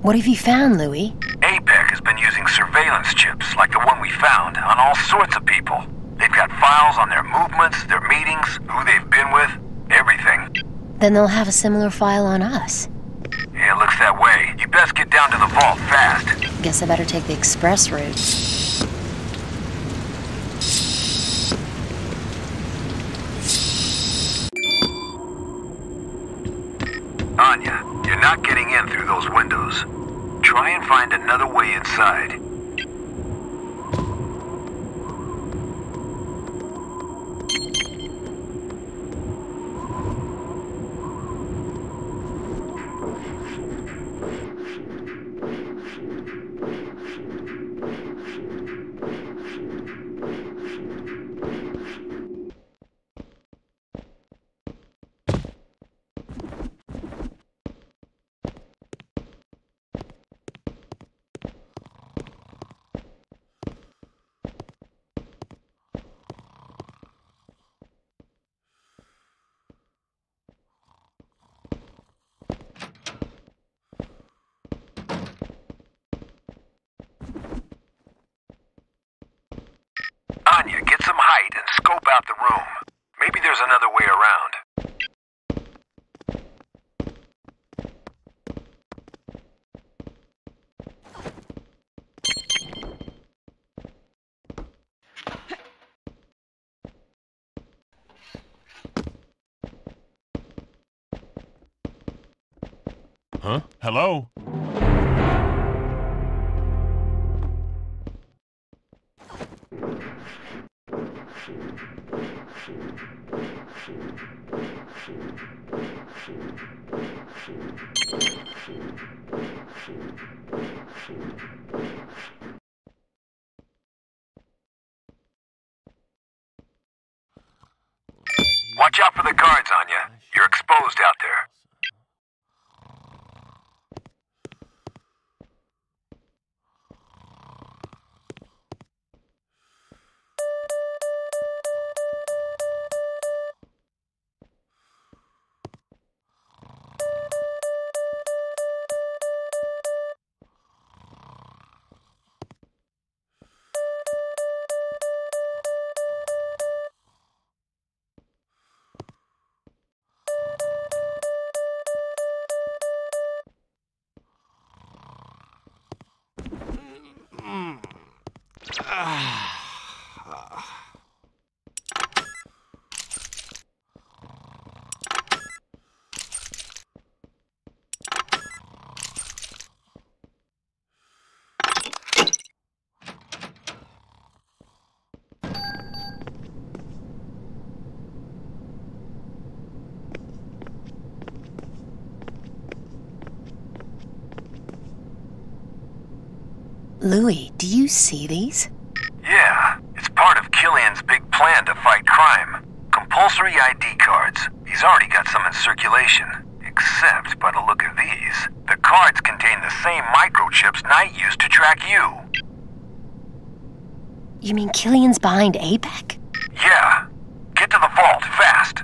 S5: What have you found, Louis?
S6: APEK has been using surveillance chips like the one we found on all sorts of people. They've got files on their movements, their meetings, who they've been with, everything.
S5: Then they'll have a similar file on us.
S6: Yeah, it looks that way. You best get down to the vault fast.
S5: Guess I better take the express route.
S6: Anya, you're not getting in through those windows. Try and find another way inside. Anya, get some height and scope out the room. Maybe there's another way around.
S15: Huh? Hello?
S5: Louis, do you see these?
S6: Yeah, it's part of Killian's big plan to fight crime. Compulsory ID cards. He's already got some in circulation. Except, by the look of these, the cards contain the same microchips Knight used to track you.
S5: You mean Killian's behind APEK?
S6: Yeah. Get to the vault, fast.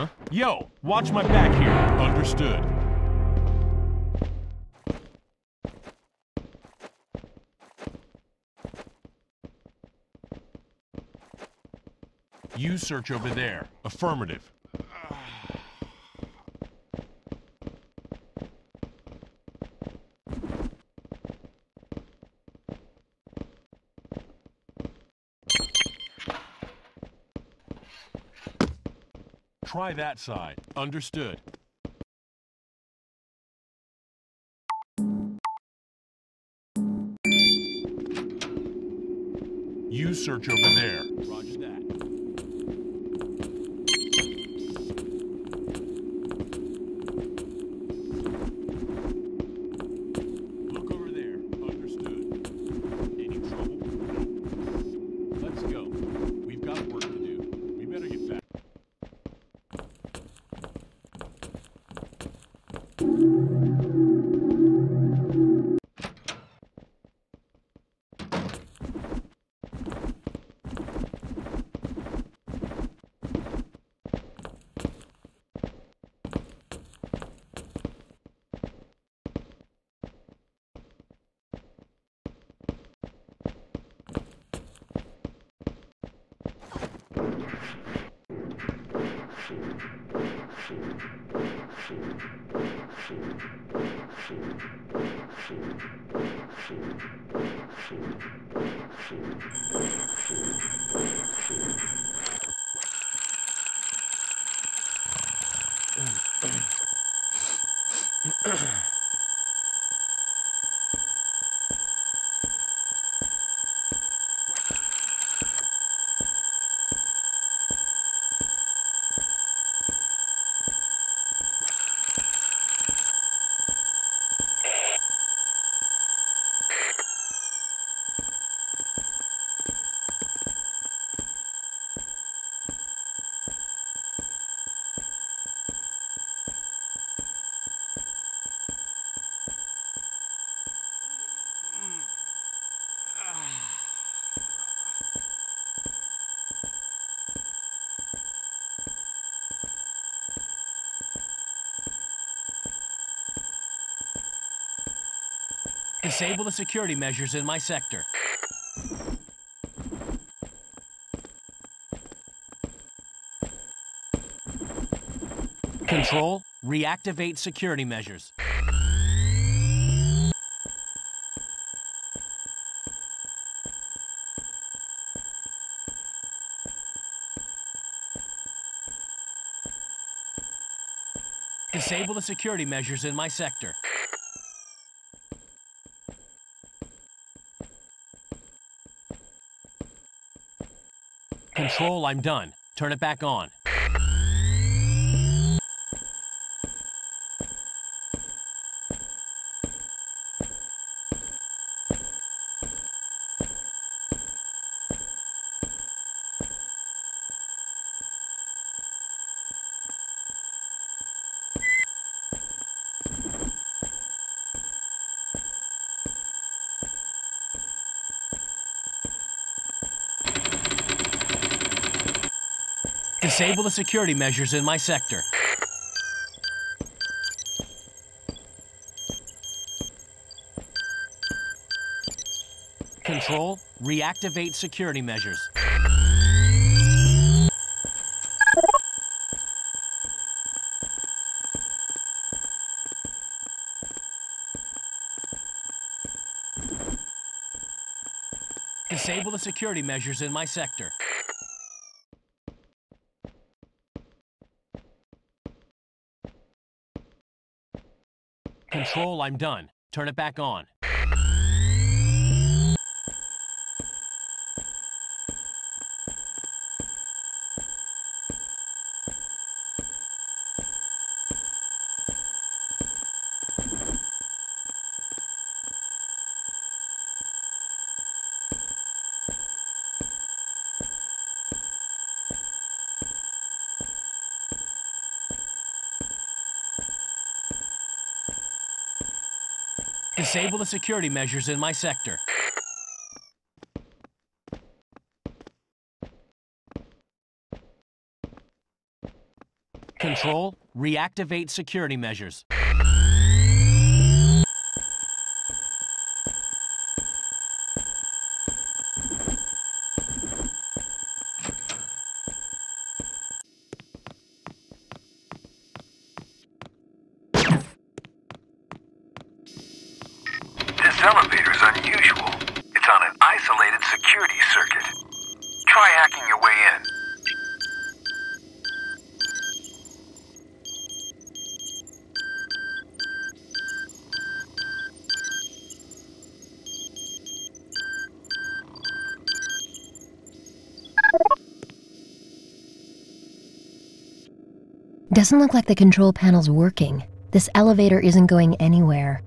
S15: Huh? Yo, watch my back here. Understood. You search over there. Affirmative. Try that side. Understood. You search over there. Roger
S14: Disable the security measures in my sector. Control, reactivate security measures. Disable the security measures in my sector. Control, I'm done. Turn it back on. Disable the security measures in my sector. Control, reactivate security measures. Disable the security measures in my sector. Control, I'm done. Turn it back on. Disable the security measures in my sector. Control, reactivate security measures.
S5: Doesn't look like the control panel's working. This elevator isn't going anywhere.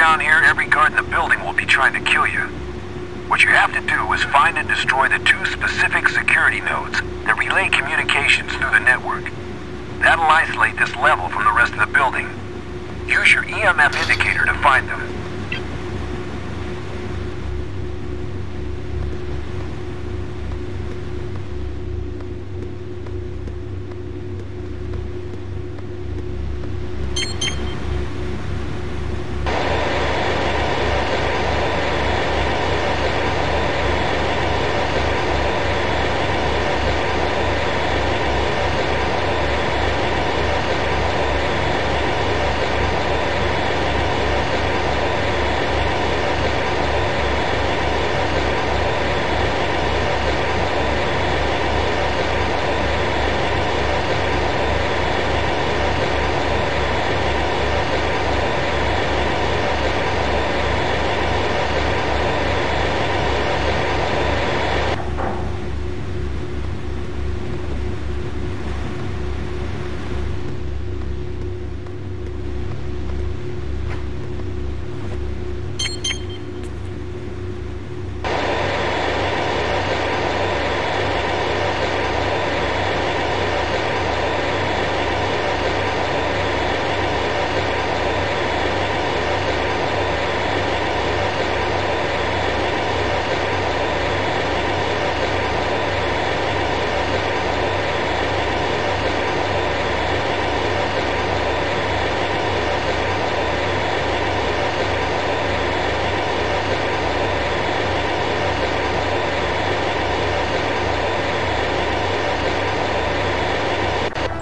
S6: Down here, every guard in the building will be trying to kill you. What you have to do is find and destroy the two specific security nodes that relay communications through the network. That'll isolate this level from the rest of the building. Use your EMF indicator to find them.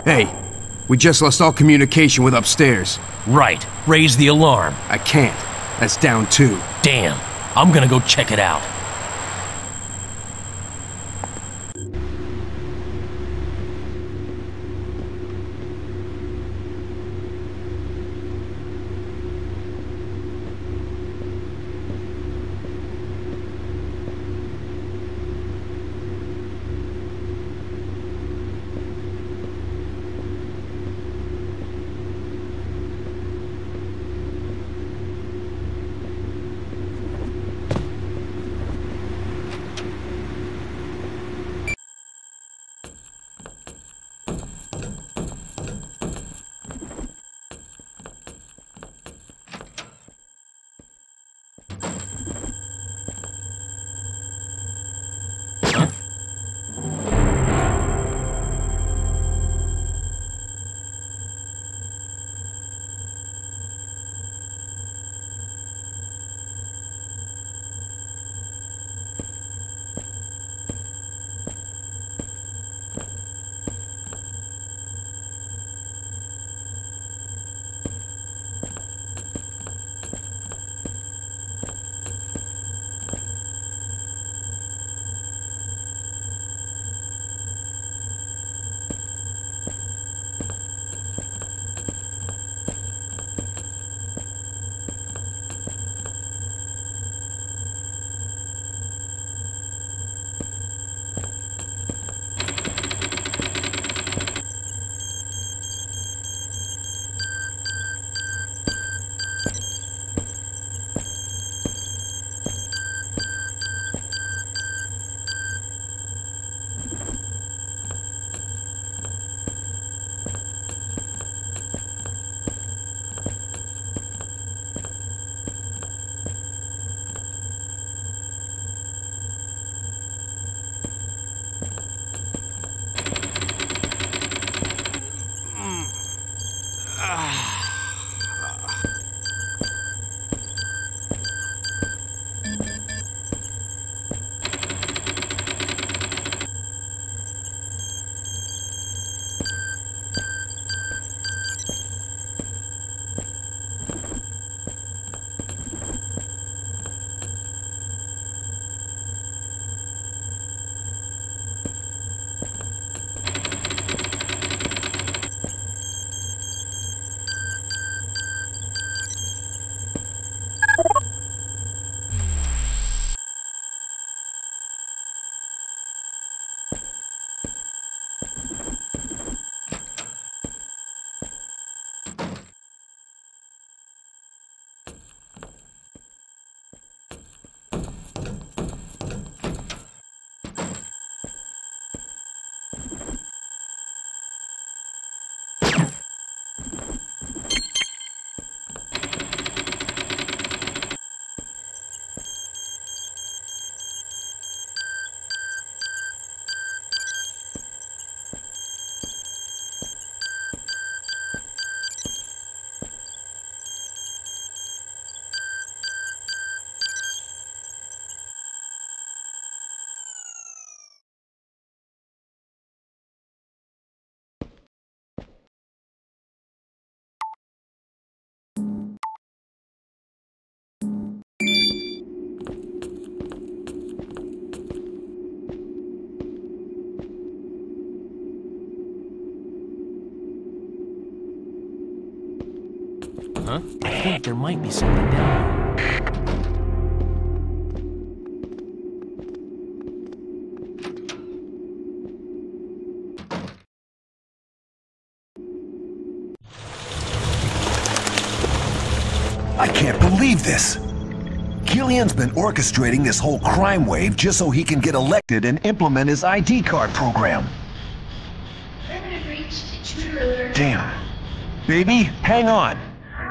S7: Hey, we just lost all communication with upstairs.
S14: Right. Raise the alarm.
S7: I can't. That's down two.
S14: Damn. I'm gonna go check it out. Huh? I think there might be something down there.
S4: I can't believe this. Killian's been orchestrating this whole crime wave just so he can get elected and implement his ID card program. Damn. Baby, hang on.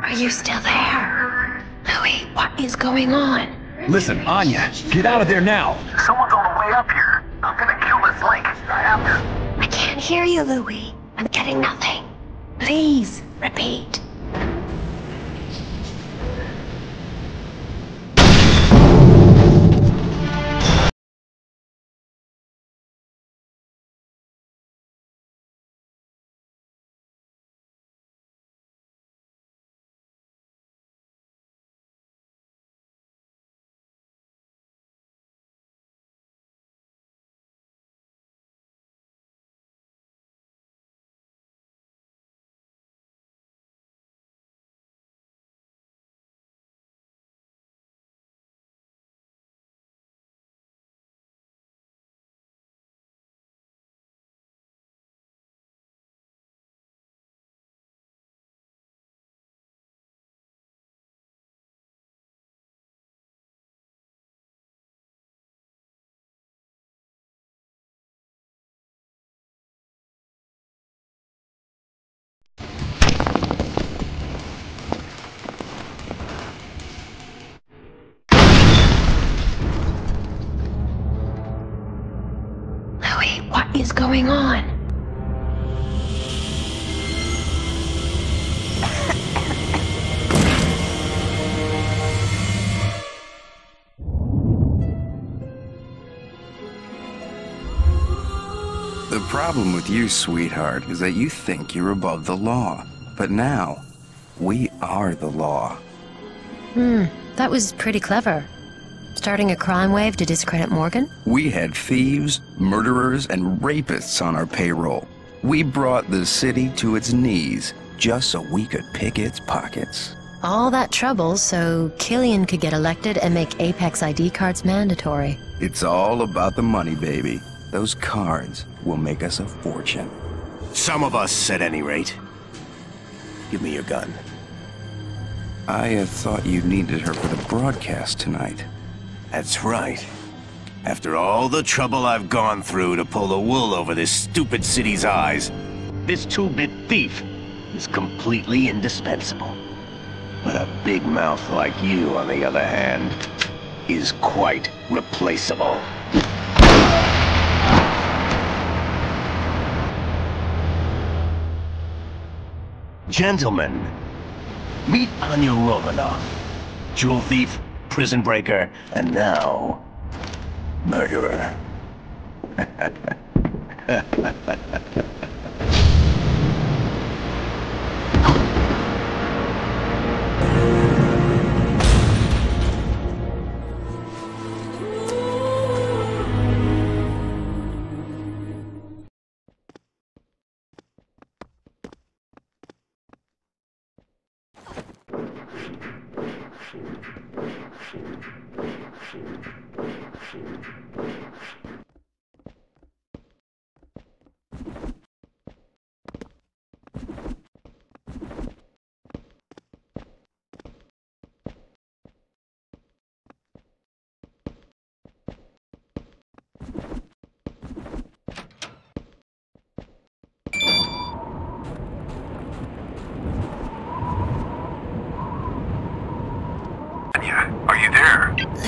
S17: Are you still there? Louis, what is going on?
S4: Listen, Anya, get out of there now.
S17: Someone's on the way up here. I'm gonna kill this link. I have to. I can't hear you, Louis. I'm getting nothing. Please, repeat. Going on?
S13: The problem with you, sweetheart, is that you think you're above the law. But now, we are the law.
S5: Hmm, that was pretty clever. Starting a crime wave to discredit Morgan?
S13: We had thieves, murderers, and rapists on our payroll. We brought the city to its knees just so we could pick its pockets.
S5: All that trouble so Killian could get elected and make APEK ID cards mandatory.
S13: It's all about the money, baby. Those cards will make us a fortune.
S3: Some of us, at any rate. Give me your gun.
S13: I had thought you needed her for the broadcast tonight.
S3: That's right. After all the trouble I've gone through to pull the wool over this stupid city's eyes, this two-bit thief is completely indispensable. But a big mouth like you, on the other hand, is quite replaceable. Gentlemen, meet Anya Romanov, jewel thief, prison breaker, and now, murderer. [LAUGHS]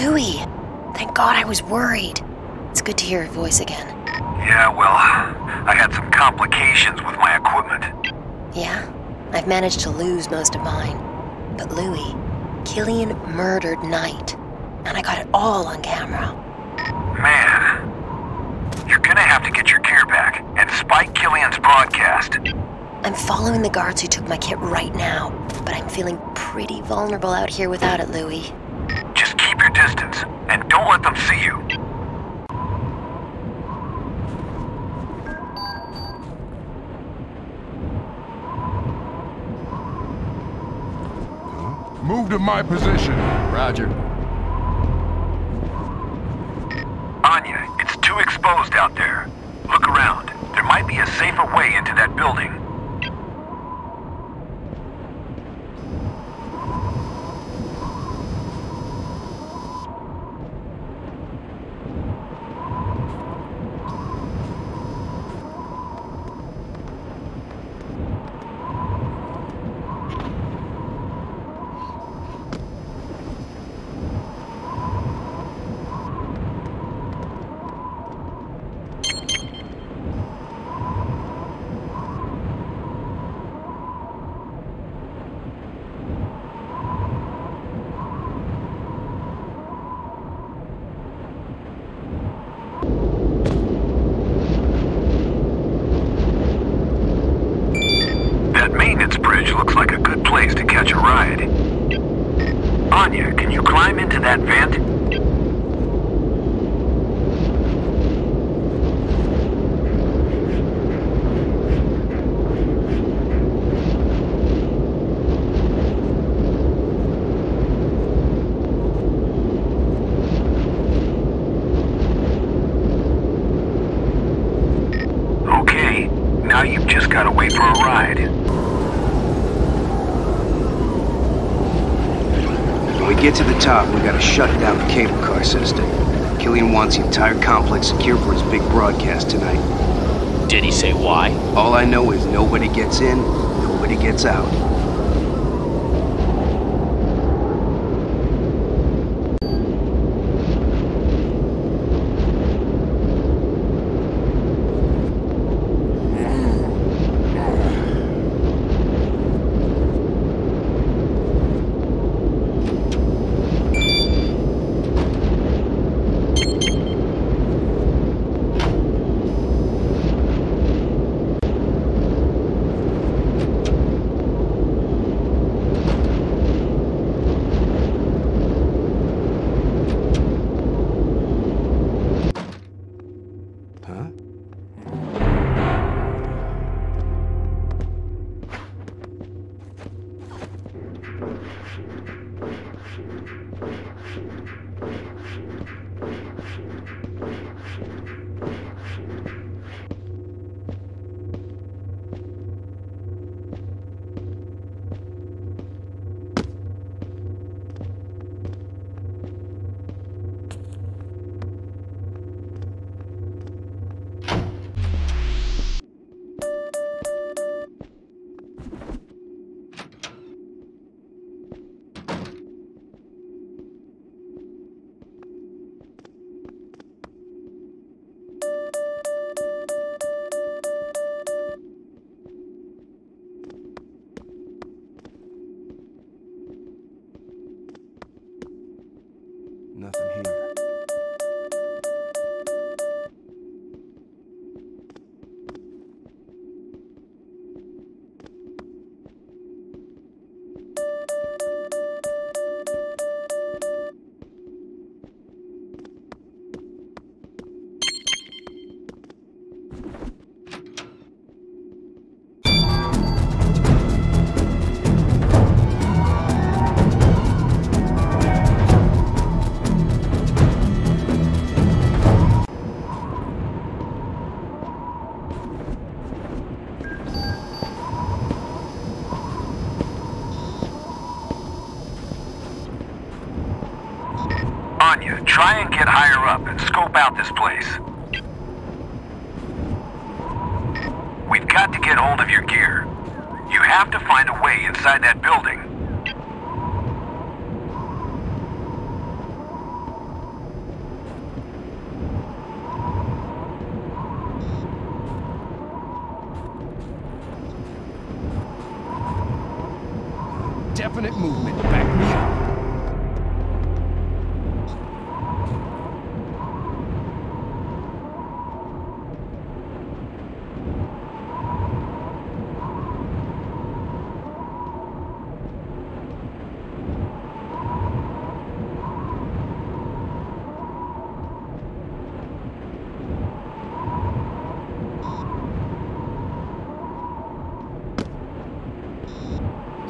S5: Louis! Thank God I was worried. It's good to hear your voice again.
S6: Yeah, well, I had some complications with my equipment.
S5: Yeah? I've managed to lose most of mine. But Louis, Killian murdered Knight. And I got it all on camera.
S6: Man, you're gonna have to get your gear back and spike Killian's broadcast.
S5: I'm following the guards who took my kit right now, but I'm feeling pretty vulnerable out here without it, Louis
S6: distance, and don't let them see you.
S18: Move to my position.
S19: Roger.
S6: Anya, it's too exposed out there. Look around. There might be a safer way into that building.
S7: top, we gotta shut down the cable car system. Killian wants the entire complex secure for his big broadcast tonight.
S3: Did he say why?
S7: All I know is nobody gets in, nobody gets out.
S6: about this place.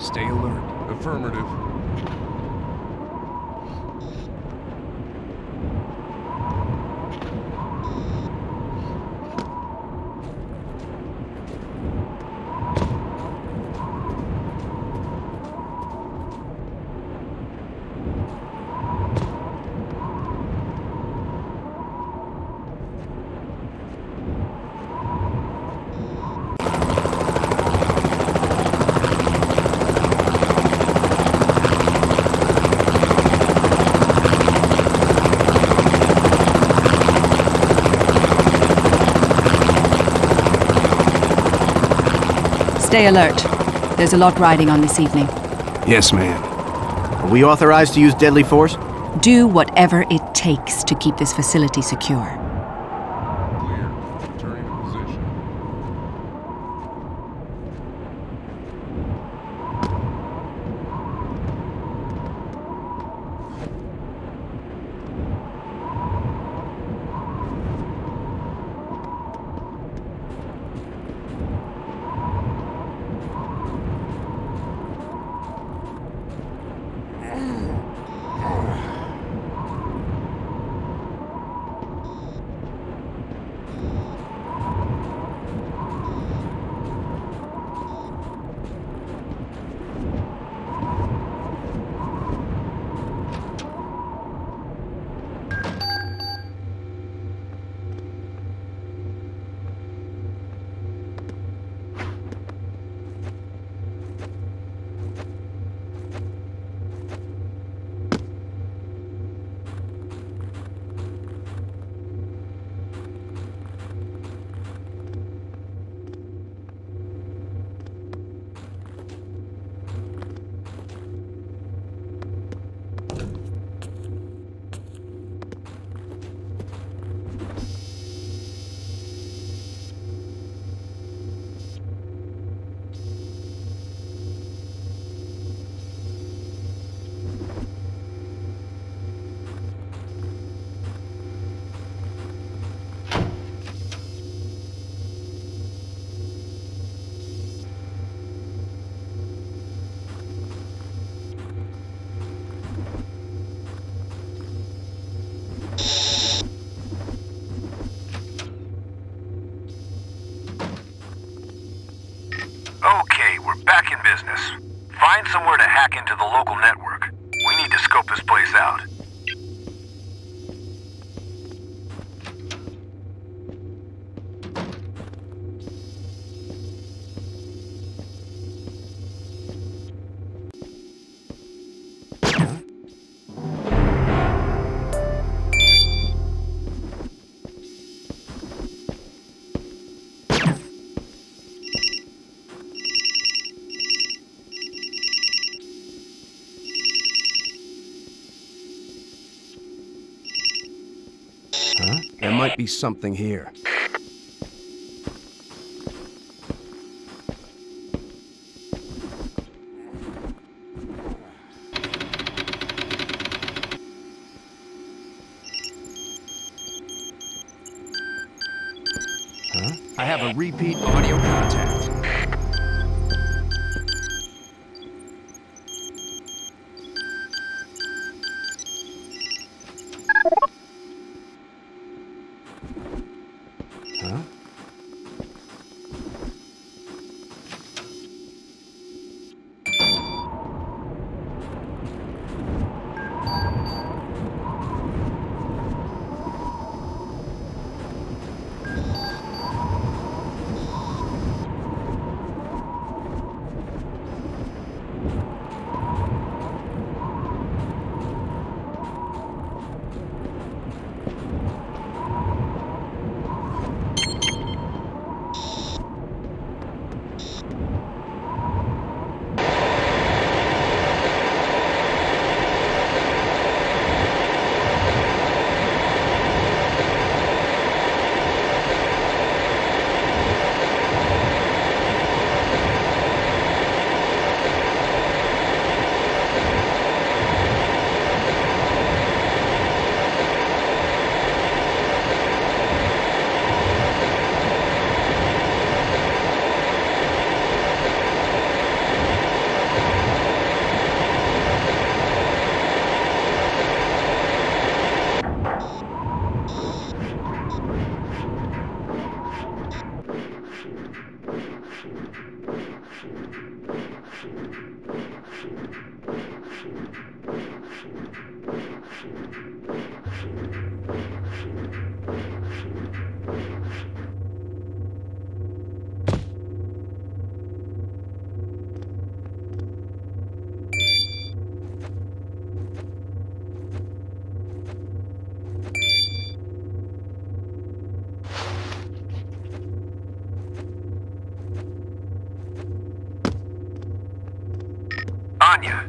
S19: Stay alert.
S18: Affirmative.
S6: Stay alert. There's a lot riding on this evening.
S7: Yes, ma'am.
S1: Are we authorized to use deadly force?
S6: Do whatever it takes to keep this facility secure.
S7: Might be something here.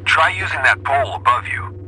S6: Try using that pole above you.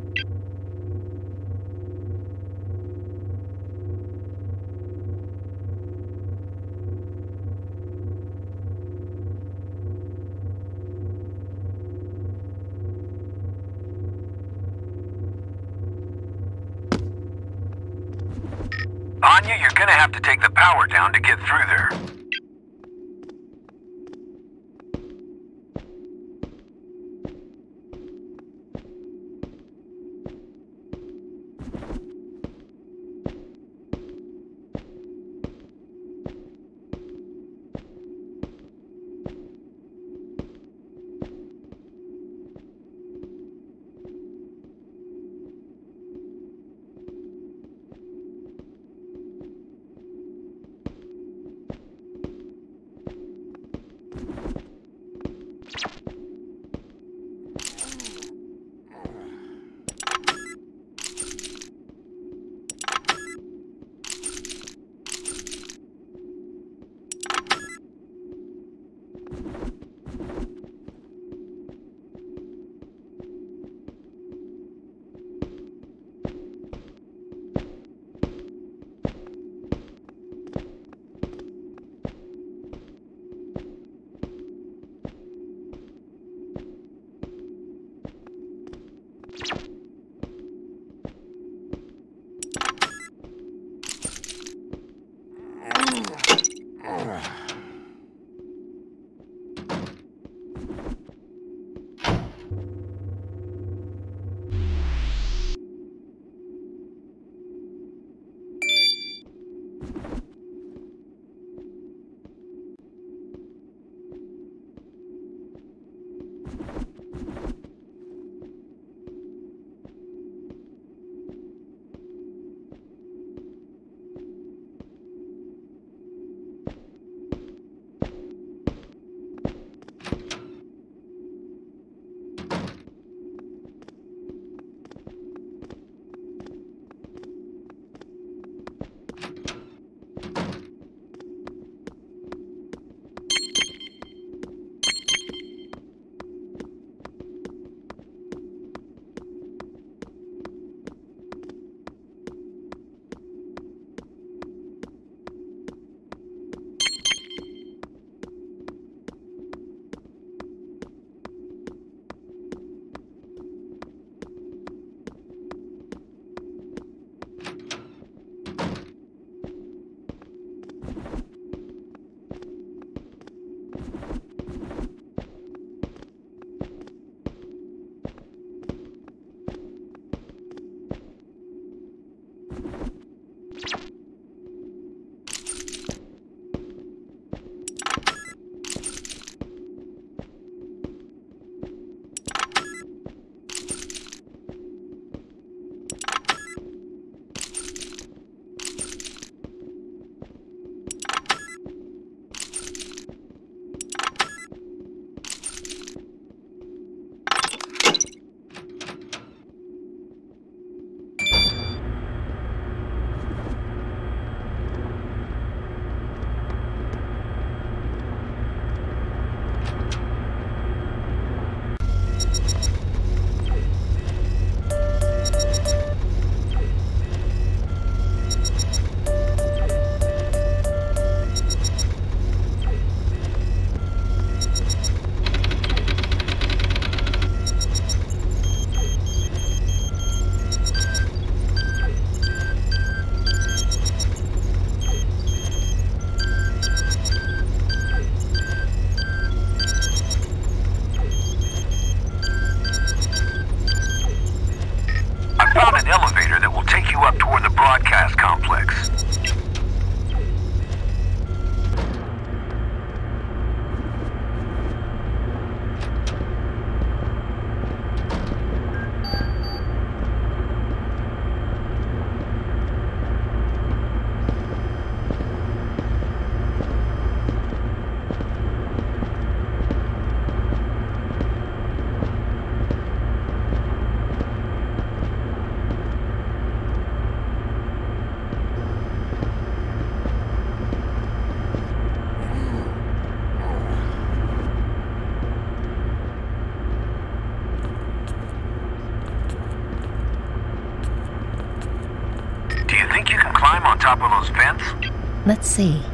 S6: Let's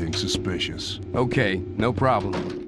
S18: anything suspicious.
S7: Okay, no problem.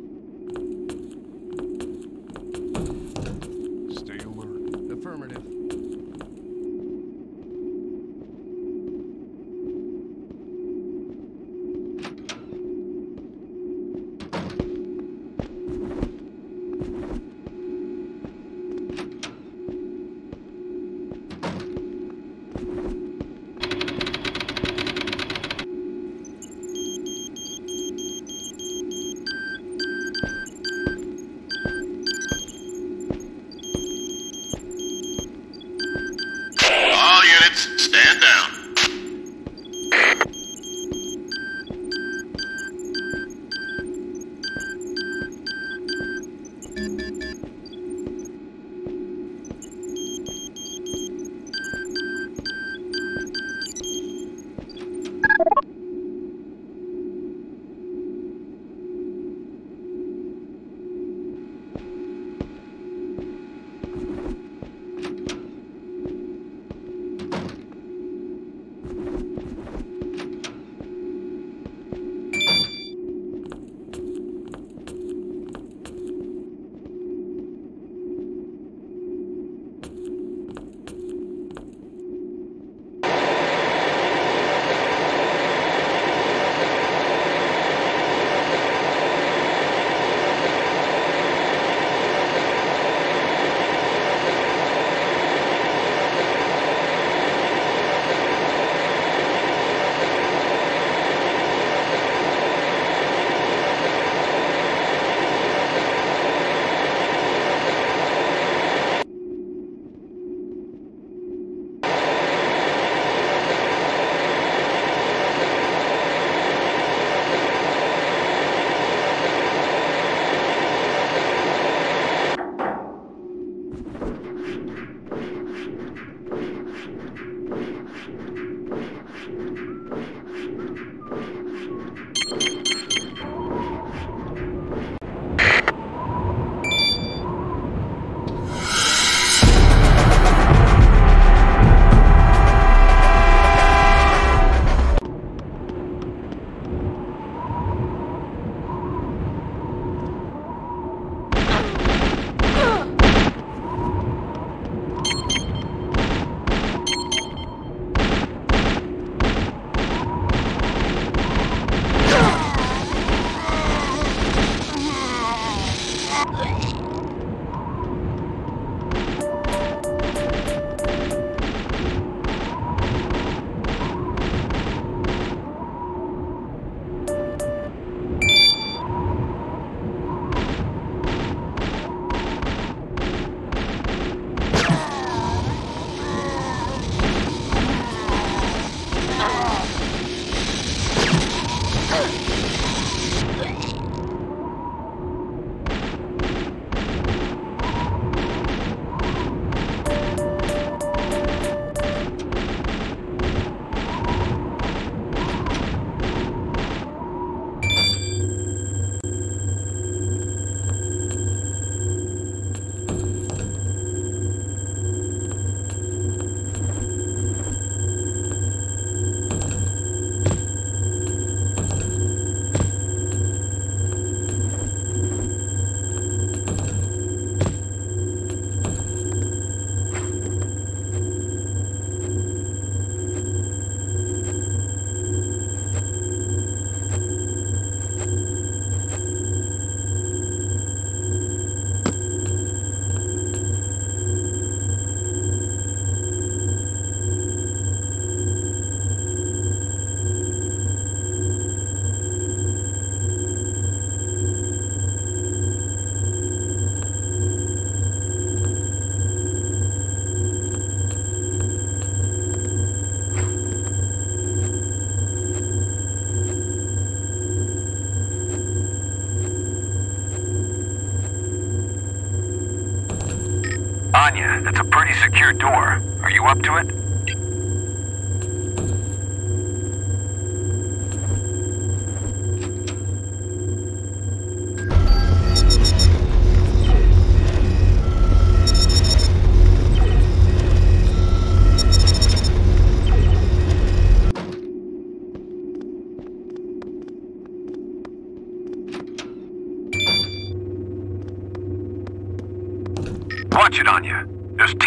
S6: you up to it?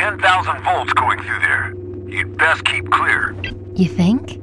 S6: 10,000 volts going through there. You'd best keep clear.
S7: You think?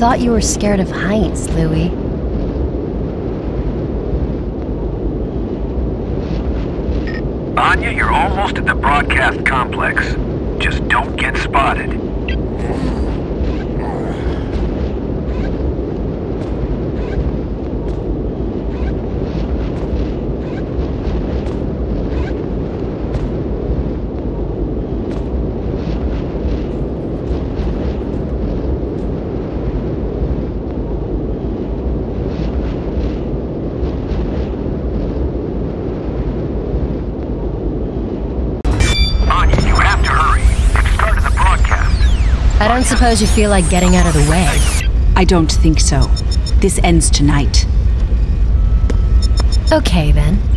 S5: Thought you were scared of heights, Louis.
S6: Anya, you're almost at the broadcast complex. Just don't get spotted. Anya, you have to hurry. They've started the broadcast.
S5: I don't suppose you feel like getting out of the way.
S1: I don't think so. This ends tonight.
S5: Okay, then.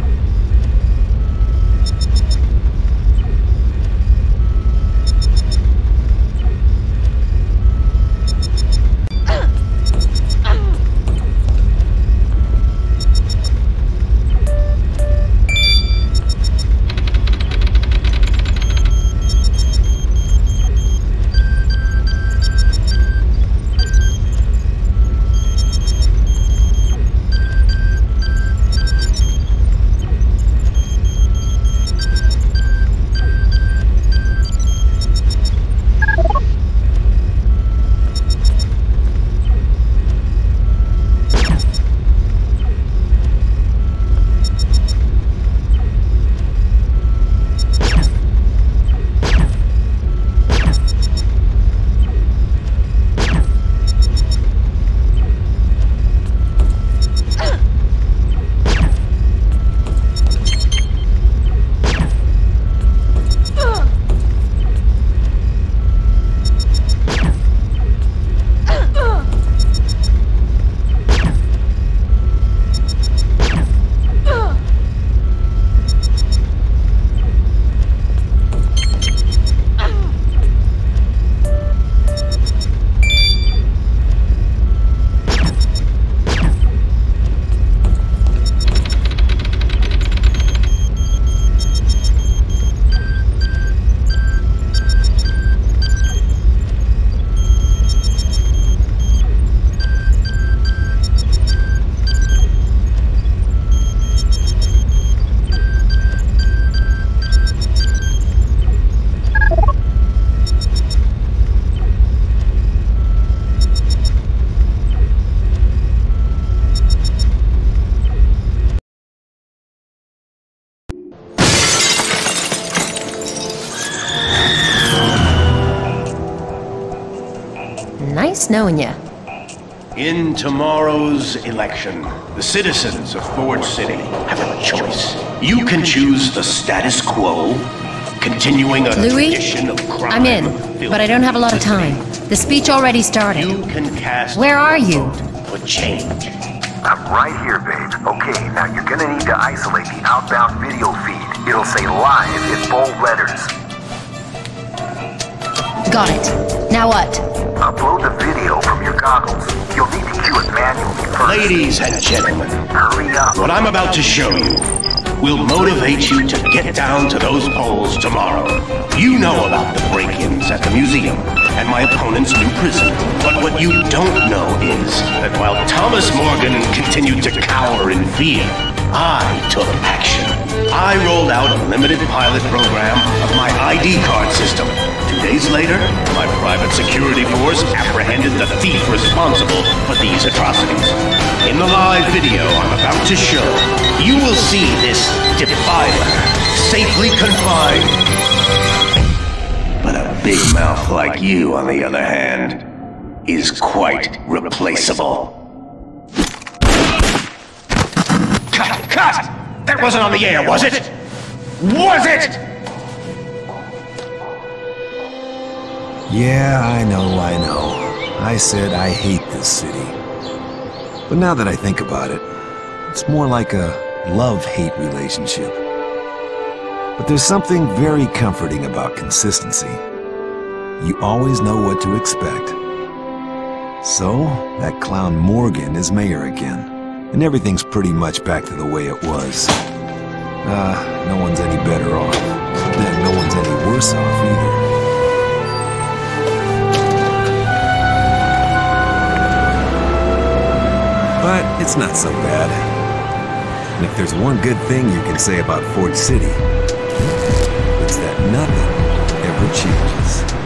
S3: Tomorrow's election, the citizens of Forge City have a choice. You can choose the status quo, continuing a
S5: Louis,
S3: tradition of crime.
S5: I'm in, but I don't have a lot of time. The speech already started.
S3: You can cast
S5: Where are you?
S3: for change.
S6: I'm right here, babe. Okay, now you're gonna need to isolate the outbound video feed. It'll say live in bold letters.
S5: Got it. Now what?
S6: Upload the video from your goggles. You'll need to cue it manually first.
S3: Ladies and gentlemen, what I'm about to show you will motivate you to get down to those polls tomorrow. You know about the break-ins at the museum and my opponent's new prison. But what you don't know is that while Thomas Morgan continued to cower in fear, I took action. I rolled out a limited pilot program of my ID card system. Two days later, my private security force apprehended the thief responsible for these atrocities. In the live video I'm about to show, you will see this defiler safely confined. But a big mouth like you, on the other hand, is quite replaceable. Cut! Cut! That wasn't on the air, was it? Was it?
S4: Yeah, I know, I know. I said I hate this city. But now that I think about it, it's more like a love-hate relationship. But there's something very comforting about consistency. You always know what to expect. So, that clown Morgan is mayor again, and everything's pretty much back to the way it was. Ah, no one's any better off. Then [LAUGHS] no one's any worse off either. but it's not so bad. And if there's one good thing you can say about Forge City, it's that nothing ever changes.